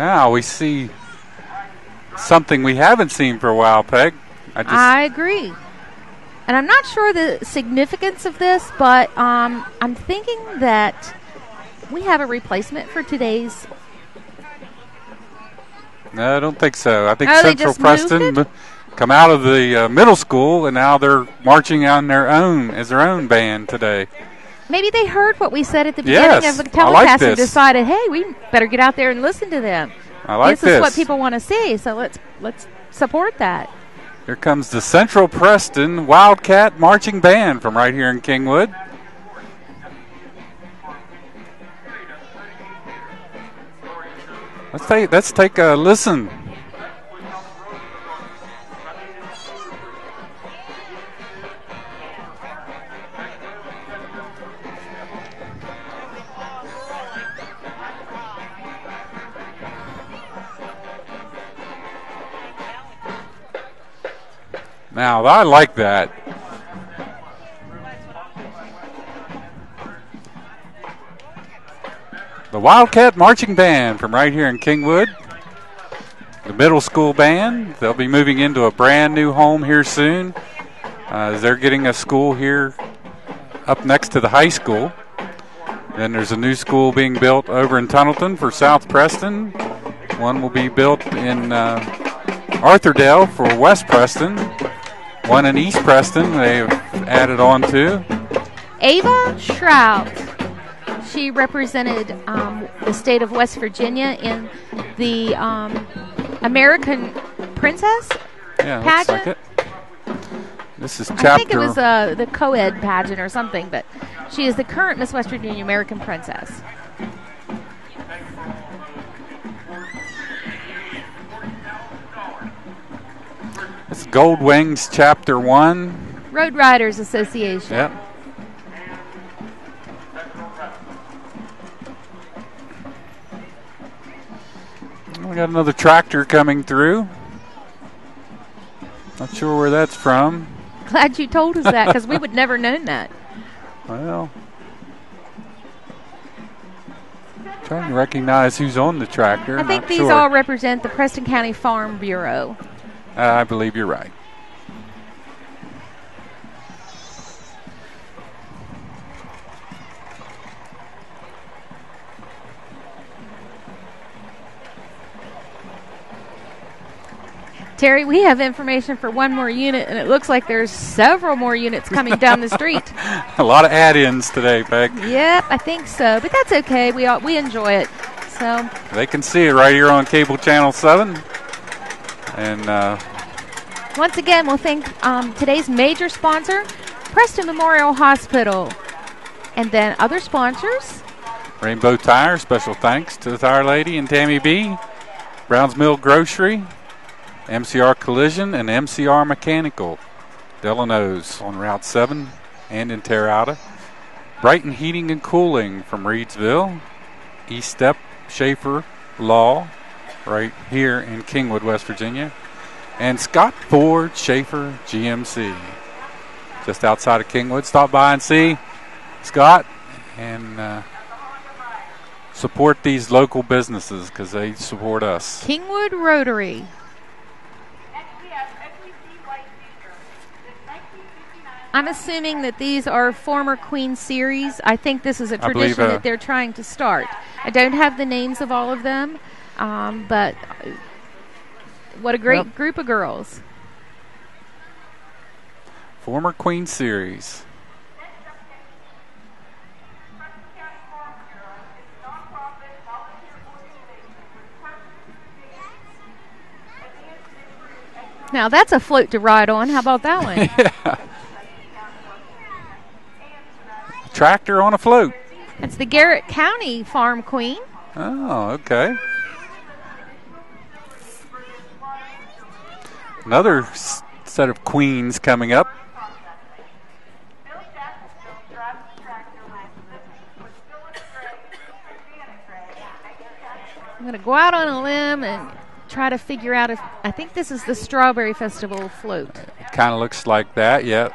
Now we see something we haven't seen for a while, Peg. I just I agree. And I'm not sure the significance of this, but um, I'm thinking that we have a replacement for today's. No, I don't think so. I think Oh, Central Preston come out of the uh, middle school and now they're marching on their own as their own band today. Maybe they heard what we said at the beginning Yes, of the I like telecast and decided, hey, we better get out there and listen to them. I like this. This is what people want to see, so let's let's support that. Here comes the Central Preston Wildcat Marching Band from right here in Kingwood. Let's take let's take a listen. Now I like that. The Wildcat Marching Band from right here in Kingwood. The middle school band. They'll be moving into a brand new home here soon. Uh, they're getting a school here up next to the high school. Then there's a new school being built over in Tunnelton for South Preston. One will be built in uh, Arthurdale for West Preston. One in East Preston they've added on to. Ava Shrout. She represented um, the state of West Virginia in the um, American Princess Yeah, like pageant. it. This is chapter. I think it was uh, the co-ed pageant or something, but she is the current Miss West Virginia American Princess. It's Gold Wings Chapter 1. Road Riders Association. Yep. We got another tractor coming through. Not sure where that's from. Glad you told us that because we would never known that. Well, trying to recognize who's on the tractor. I think Not these sure. all represent the Preston County Farm Bureau. Uh, I believe you're right. Terry, we have information for one more unit, and it looks like there's several more units coming down the street. A lot of add-ins today, Peg. Yep, I think so, but that's okay. We all, we enjoy it. So They can see it right here on cable channel seven. And uh, once again, we'll thank um, today's major sponsor, Preston Memorial Hospital, and then other sponsors. Rainbow Tire, special thanks to the Tire Lady and Tammy B. Browns Mill Grocery, MCR Collision, and MCR Mechanical. Delano's on Route 7 and in Terra Alta. Brighton Heating and Cooling from Reedsville. Eastep Schaefer Law, right here in Kingwood, West Virginia. And Scott Ford Schaefer GMC, just outside of Kingwood. Stop by and see Scott and uh, support these local businesses because they support us. Kingwood Rotary. I'm assuming that these are former Queen Ceres. I think this is a I believe, tradition uh, that they're trying to start. I don't have the names of all of them, um, but what a great Yep. group of girls. Former Queen Ceres. Now that's a float to ride on. How about that one? yeah. tractor on a float. That's the Garrett County Farm Queen. Oh, okay. Another set of queens coming up. I'm going to go out on a limb and try to figure out if I think this is the Strawberry Festival float. It kind of looks like that, yep.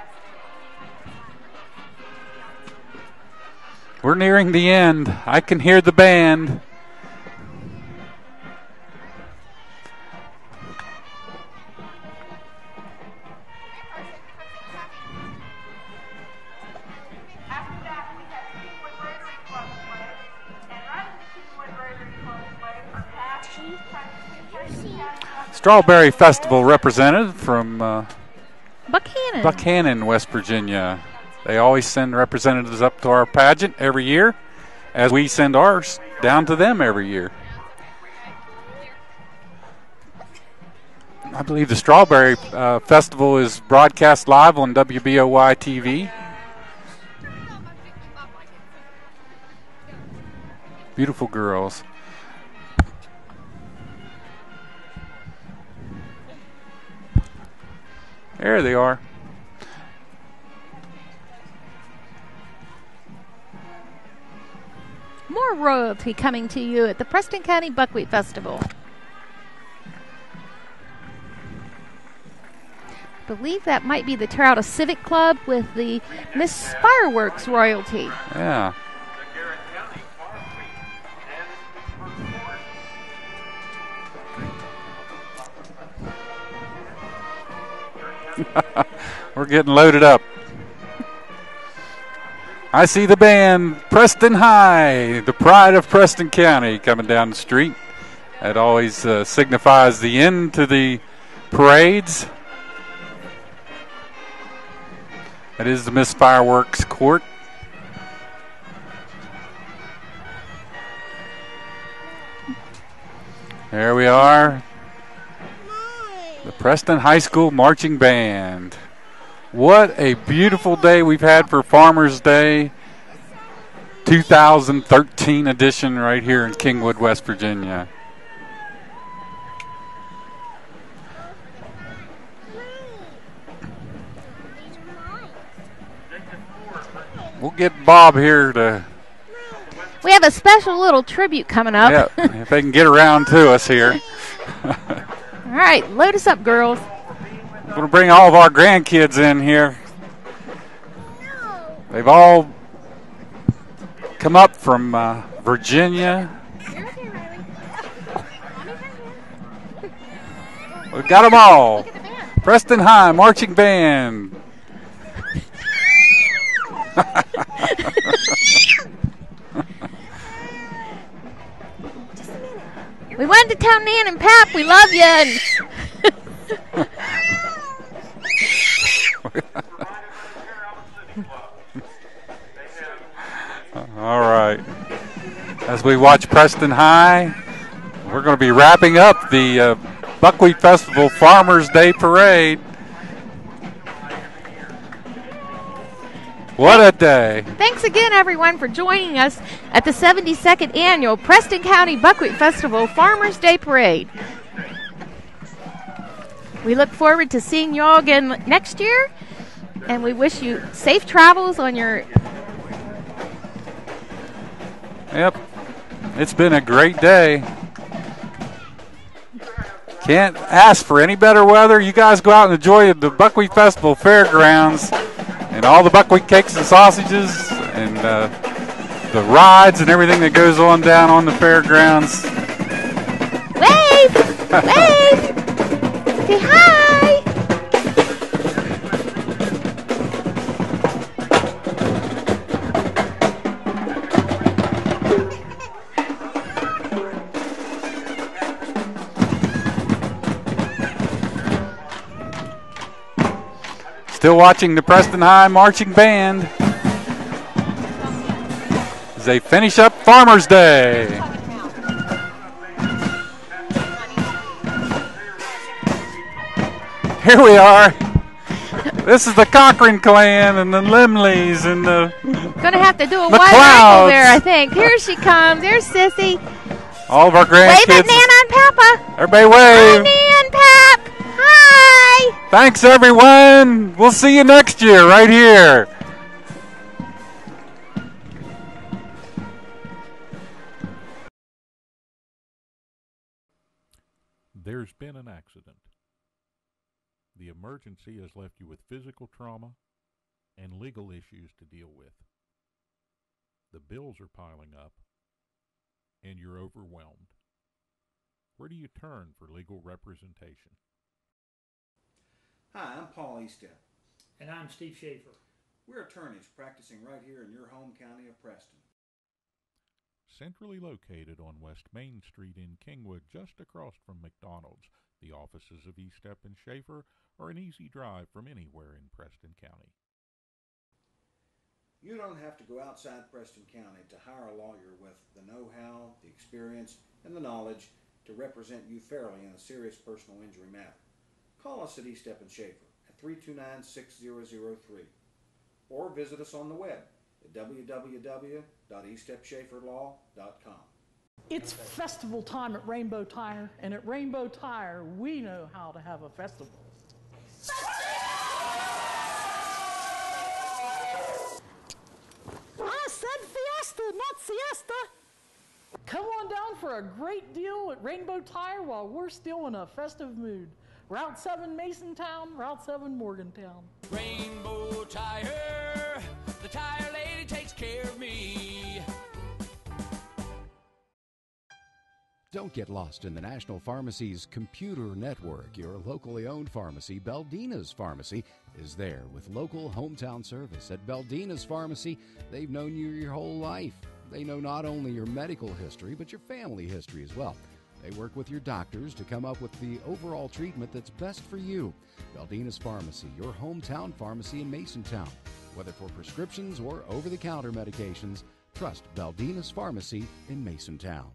We're nearing the end. I can hear the band. Strawberry Festival representative from uh, Buckhannon. Buckhannon, West Virginia. They always send representatives up to our pageant every year, as we send ours down to them every year. I believe the Strawberry uh, Festival is broadcast live on WBOY TV. Beautiful girls. There they are. More royalty coming to you at the Preston County Buckwheat Festival. I believe that might be the Terra Alta Civic Club with the Miss Fireworks royalty. Yeah. We're getting loaded up. I see the band Preston High, the pride of Preston County, coming down the street. That always uh, signifies the end to the parades. That is the Miss Fireworks Court. There we are. Preston High School Marching Band. What a beautiful day we've had for Farmers Day 2013 edition right here in Kingwood, West Virginia. We'll get Bob here to, We have a special little tribute coming up. yeah, if they can get around to us here. All right, load us up, girls. We're going to bring all of our grandkids in here. They've all come up from uh, Virginia. We've got them all. Preston High Marching Band. We went to tell Nan and Pap we love you. All right. As we watch Preston High, we're going to be wrapping up the uh, Buckwheat Festival Farmers Day Parade. What a day. Thanks again, everyone, for joining us at the 72nd annual Preston County Buckwheat Festival Farmers Day Parade. We look forward to seeing you all again next year, and we wish you safe travels on your. Yep. It's been a great day. Can't ask for any better weather. You guys go out and enjoy the Buckwheat Festival Fairgrounds and all the buckwheat cakes and sausages and uh, the rides and everything that goes on down on the fairgrounds. Wave! Wave! Say hi! Still watching the Preston High Marching Band as they finish up Farmers Day. Here we are. This is the Cochran clan and the Limleys and the. Gonna have to do a wide angle there, I think. Here she comes. There's Sissy. All of our grandkids. Wave at. Nana and Papa. Everybody wave. Nan, Pap. Thanks, everyone. We'll see you next year right here. There's been an accident. The emergency has left you with physical trauma and legal issues to deal with. The bills are piling up and you're overwhelmed. Where do you turn for legal representation? Hi, I'm Paul Eastep. And I'm Steve Schaefer. We're attorneys practicing right here in your home county of Preston. Centrally located on West Main Street in Kingwood, just across from McDonald's, the offices of Eastep and Schaefer are an easy drive from anywhere in Preston County. You don't have to go outside Preston County to hire a lawyer with the know-how, the experience, and the knowledge to represent you fairly in a serious personal injury matter. Call us at Eastep and Schaefer at 329-6003 or visit us on the web at www.eastepschaeferlaw.com. It's festival time at Rainbow Tire, and at Rainbow Tire, we know how to have a festival. I said fiesta, not siesta. Come on down for a great deal at Rainbow Tire while we're still in a festive mood. Route 7 Masontown, Route 7 Morgantown. Rainbow Tire, the tire lady takes care of me. Don't get lost in the National Pharmacy's computer network. Your locally owned pharmacy, Beldina's Pharmacy, is there with local hometown service. At Beldina's Pharmacy, they've known you your whole life. They know not only your medical history, but your family history as well. They work with your doctors to come up with the overall treatment that's best for you. Beldina's Pharmacy, your hometown pharmacy in Masontown. Whether for prescriptions or over the counter medications, trust Beldina's Pharmacy in Masontown.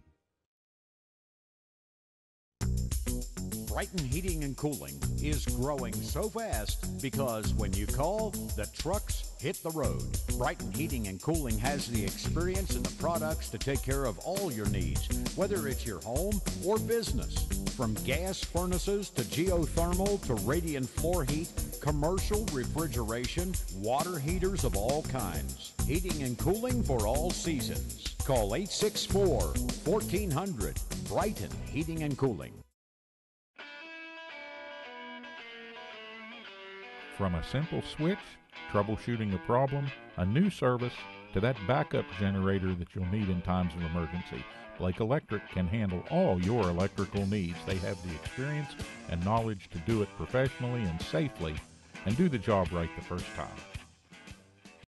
Brighton Heating and Cooling is growing so fast because when you call, the trucks hit the road. Brighton Heating and Cooling has the experience and the products to take care of all your needs, whether it's your home or business. From gas furnaces to geothermal to radiant floor heat, commercial refrigeration, water heaters of all kinds. Heating and cooling for all seasons. Call 864 1400 Brighton Heating and Cooling. From a simple switch, troubleshooting a problem, a new service, to that backup generator that you'll need in times of emergency, Blake Electric can handle all your electrical needs. They have the experience and knowledge to do it professionally and safely and do the job right the first time.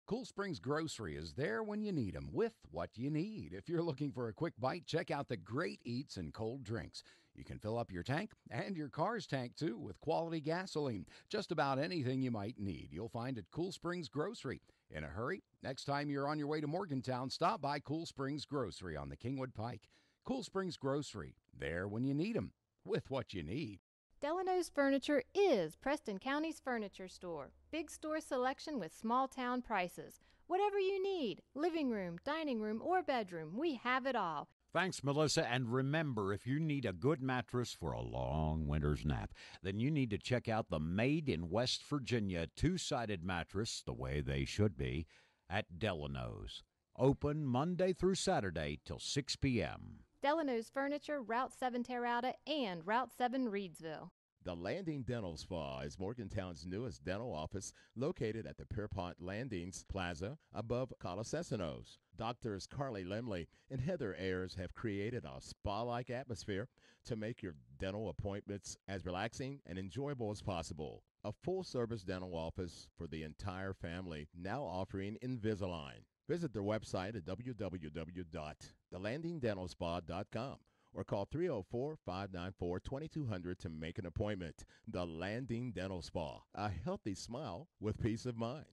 Cool Springs Grocery is there when you need them with what you need. If you're looking for a quick bite, check out the great eats and cold drinks. You can fill up your tank and your car's tank too with quality gasoline. Just about anything you might need, you'll find at Cool Springs Grocery. In a hurry, next time you're on your way to Morgantown, stop by Cool Springs Grocery on the Kingwood Pike. Cool Springs Grocery, there when you need 'em with what you need. Delano's Furniture is Preston County's furniture store. Big store selection with small town prices. Whatever you need living room, dining room, or bedroom we have it all. Thanks, Melissa. And remember, if you need a good mattress for a long winter's nap, then you need to check out the Made in West Virginia two sided mattress, the way they should be, at Delano's. Open Monday through Saturday till 6 p.m. Delano's Furniture, Route 7 Terra Alta, and Route 7 Reedsville. The Landing Dental Spa is Morgantown's newest dental office located at the Pierpont Landings Plaza above Colasessano's. Doctors Carly Limley and Heather Ayers have created a spa-like atmosphere to make your dental appointments as relaxing and enjoyable as possible. A full-service dental office for the entire family, now offering Invisalign. Visit their website at www.thelandingdentalspa.com or call 304-594-2200 to make an appointment. The Landing Dental Spa, a healthy smile with peace of mind.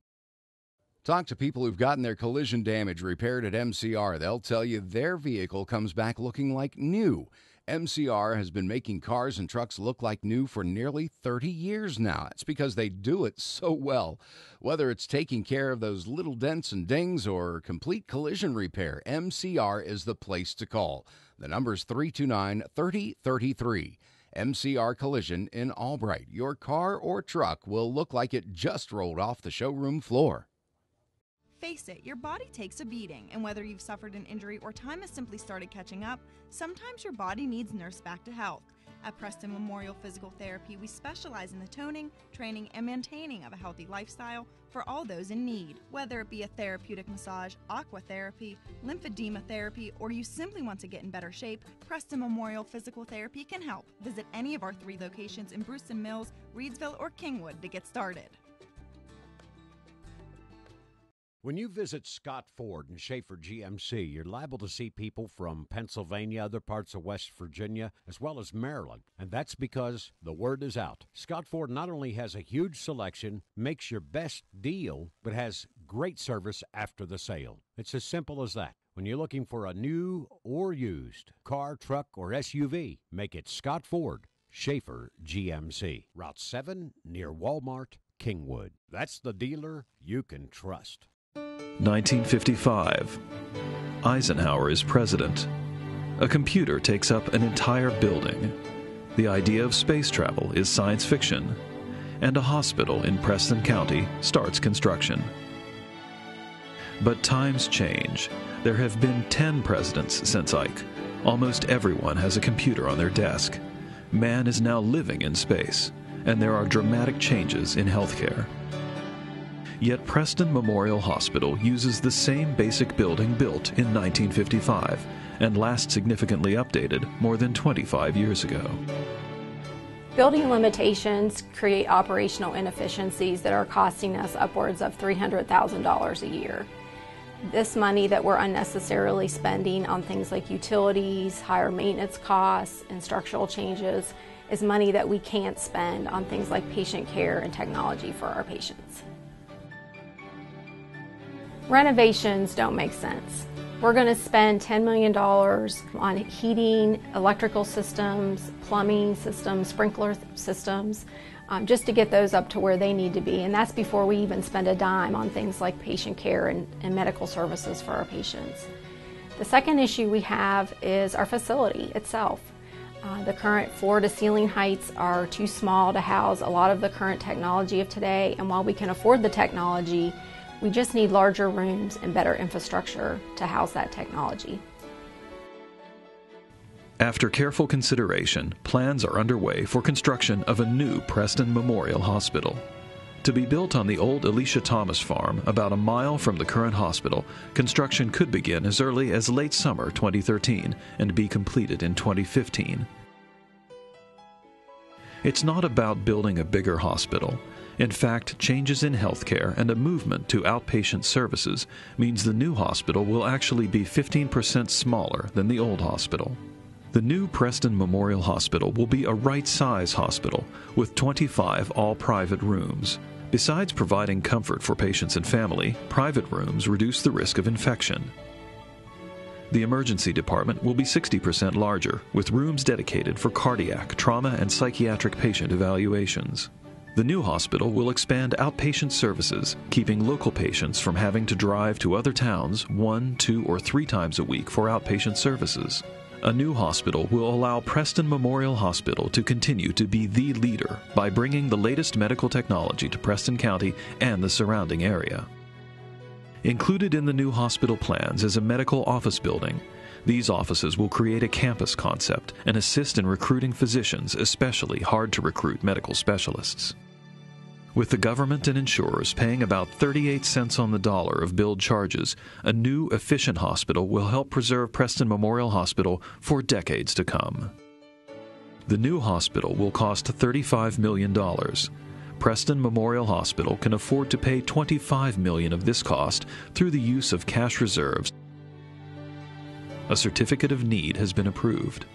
Talk to people who've gotten their collision damage repaired at MCR. They'll tell you their vehicle comes back looking like new. MCR has been making cars and trucks look like new for nearly 30 years now. It's because they do it so well. Whether it's taking care of those little dents and dings or complete collision repair, MCR is the place to call. The number's 329 3033. MCR Collision in Albright. Your car or truck will look like it just rolled off the showroom floor. Face it, your body takes a beating, and whether you've suffered an injury or time has simply started catching up, sometimes your body needs nursed back to health. At Preston Memorial Physical Therapy, we specialize in the toning, training, and maintaining of a healthy lifestyle for all those in need. Whether it be a therapeutic massage, aqua therapy, lymphedema therapy, or you simply want to get in better shape, Preston Memorial Physical Therapy can help. Visit any of our three locations in Bruceton Mills, Reedsville, or Kingwood to get started. When you visit Scott Ford and Schaefer GMC, you're liable to see people from Pennsylvania, other parts of West Virginia, as well as Maryland. And that's because the word is out. Scott Ford not only has a huge selection, makes your best deal, but has great service after the sale. It's as simple as that. When you're looking for a new or used car, truck, or SUV, make it Scott Ford, Schaefer GMC, Route 7 near Walmart, Kingwood. That's the dealer you can trust. 1955. Eisenhower is president. A computer takes up an entire building. The idea of space travel is science fiction. And a hospital in Preston County starts construction. But times change. There have been 10 presidents since Ike. Almost everyone has a computer on their desk. Man is now living in space, and there are dramatic changes in healthcare. Yet Preston Memorial Hospital uses the same basic building built in 1955 and last significantly updated more than 25 years ago. Building limitations create operational inefficiencies that are costing us upwards of $300,000 a year. This money that we're unnecessarily spending on things like utilities, higher maintenance costs, and structural changes is money that we can't spend on things like patient care and technology for our patients. Renovations don't make sense. We're going to spend $10 million on heating, electrical systems, plumbing systems, sprinkler systems, um, just to get those up to where they need to be. And that's before we even spend a dime on things like patient care and, and medical services for our patients. The second issue we have is our facility itself. Uh, the current floor to ceiling heights are too small to house a lot of the current technology of today, and while we can afford the technology, we just need larger rooms and better infrastructure to house that technology. After careful consideration, plans are underway for construction of a new Preston Memorial Hospital. To be built on the old Alicia Thomas farm, about a mile from the current hospital, construction could begin as early as late summer 2013 and be completed in 2015. It's not about building a bigger hospital. In fact, changes in healthcare and a movement to outpatient services means the new hospital will actually be 15% smaller than the old hospital. The new Preston Memorial Hospital will be a right size hospital with 25 all private rooms. Besides providing comfort for patients and family, private rooms reduce the risk of infection. The emergency department will be 60% larger, with rooms dedicated for cardiac, trauma, and psychiatric patient evaluations. The new hospital will expand outpatient services, keeping local patients from having to drive to other towns one, two, or three times a week for outpatient services. A new hospital will allow Preston Memorial Hospital to continue to be the leader by bringing the latest medical technology to Preston County and the surrounding area. Included in the new hospital plans is a medical office building. These offices will create a campus concept and assist in recruiting physicians, especially hard to recruit medical specialists. With the government and insurers paying about 38 cents on the dollar of billed charges, a new, efficient hospital will help preserve Preston Memorial Hospital for decades to come. The new hospital will cost $35 million. Preston Memorial Hospital can afford to pay $25 million of this cost through the use of cash reserves. A certificate of need has been approved.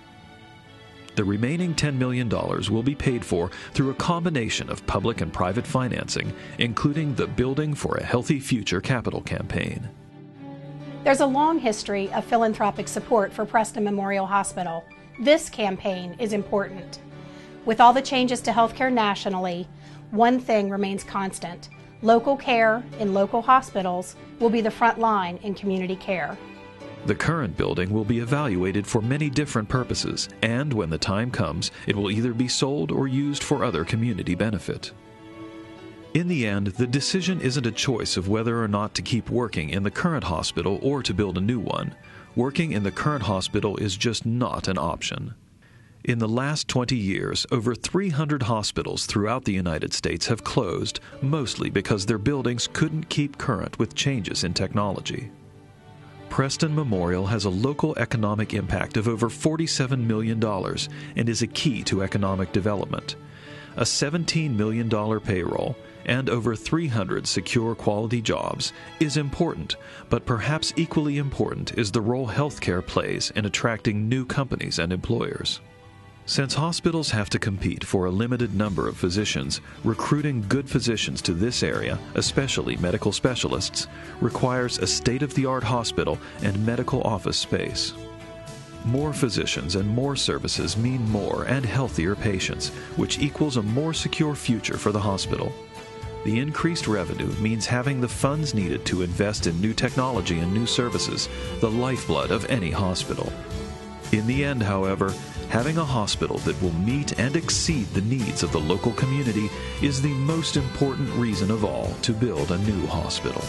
The remaining $10 million will be paid for through a combination of public and private financing, including the Building for a Healthy Future capital campaign. There's a long history of philanthropic support for Preston Memorial Hospital. This campaign is important. With all the changes to healthcare nationally, one thing remains constant. Local care in local hospitals will be the front line in community care. The current building will be evaluated for many different purposes, and when the time comes, it will either be sold or used for other community benefit. In the end, the decision isn't a choice of whether or not to keep working in the current hospital or to build a new one. Working in the current hospital is just not an option. In the last 20 years, over 300 hospitals throughout the United States have closed, mostly because their buildings couldn't keep current with changes in technology. Preston Memorial has a local economic impact of over $47 million and is a key to economic development. A $17 million payroll and over 300 secure quality jobs is important, but perhaps equally important is the role healthcare plays in attracting new companies and employers. Since hospitals have to compete for a limited number of physicians, recruiting good physicians to this area, especially medical specialists, requires a state of the art hospital and medical office space. More physicians and more services mean more and healthier patients, which equals a more secure future for the hospital. The increased revenue means having the funds needed to invest in new technology and new services, the lifeblood of any hospital. In the end, however, having a hospital that will meet and exceed the needs of the local community is the most important reason of all to build a new hospital.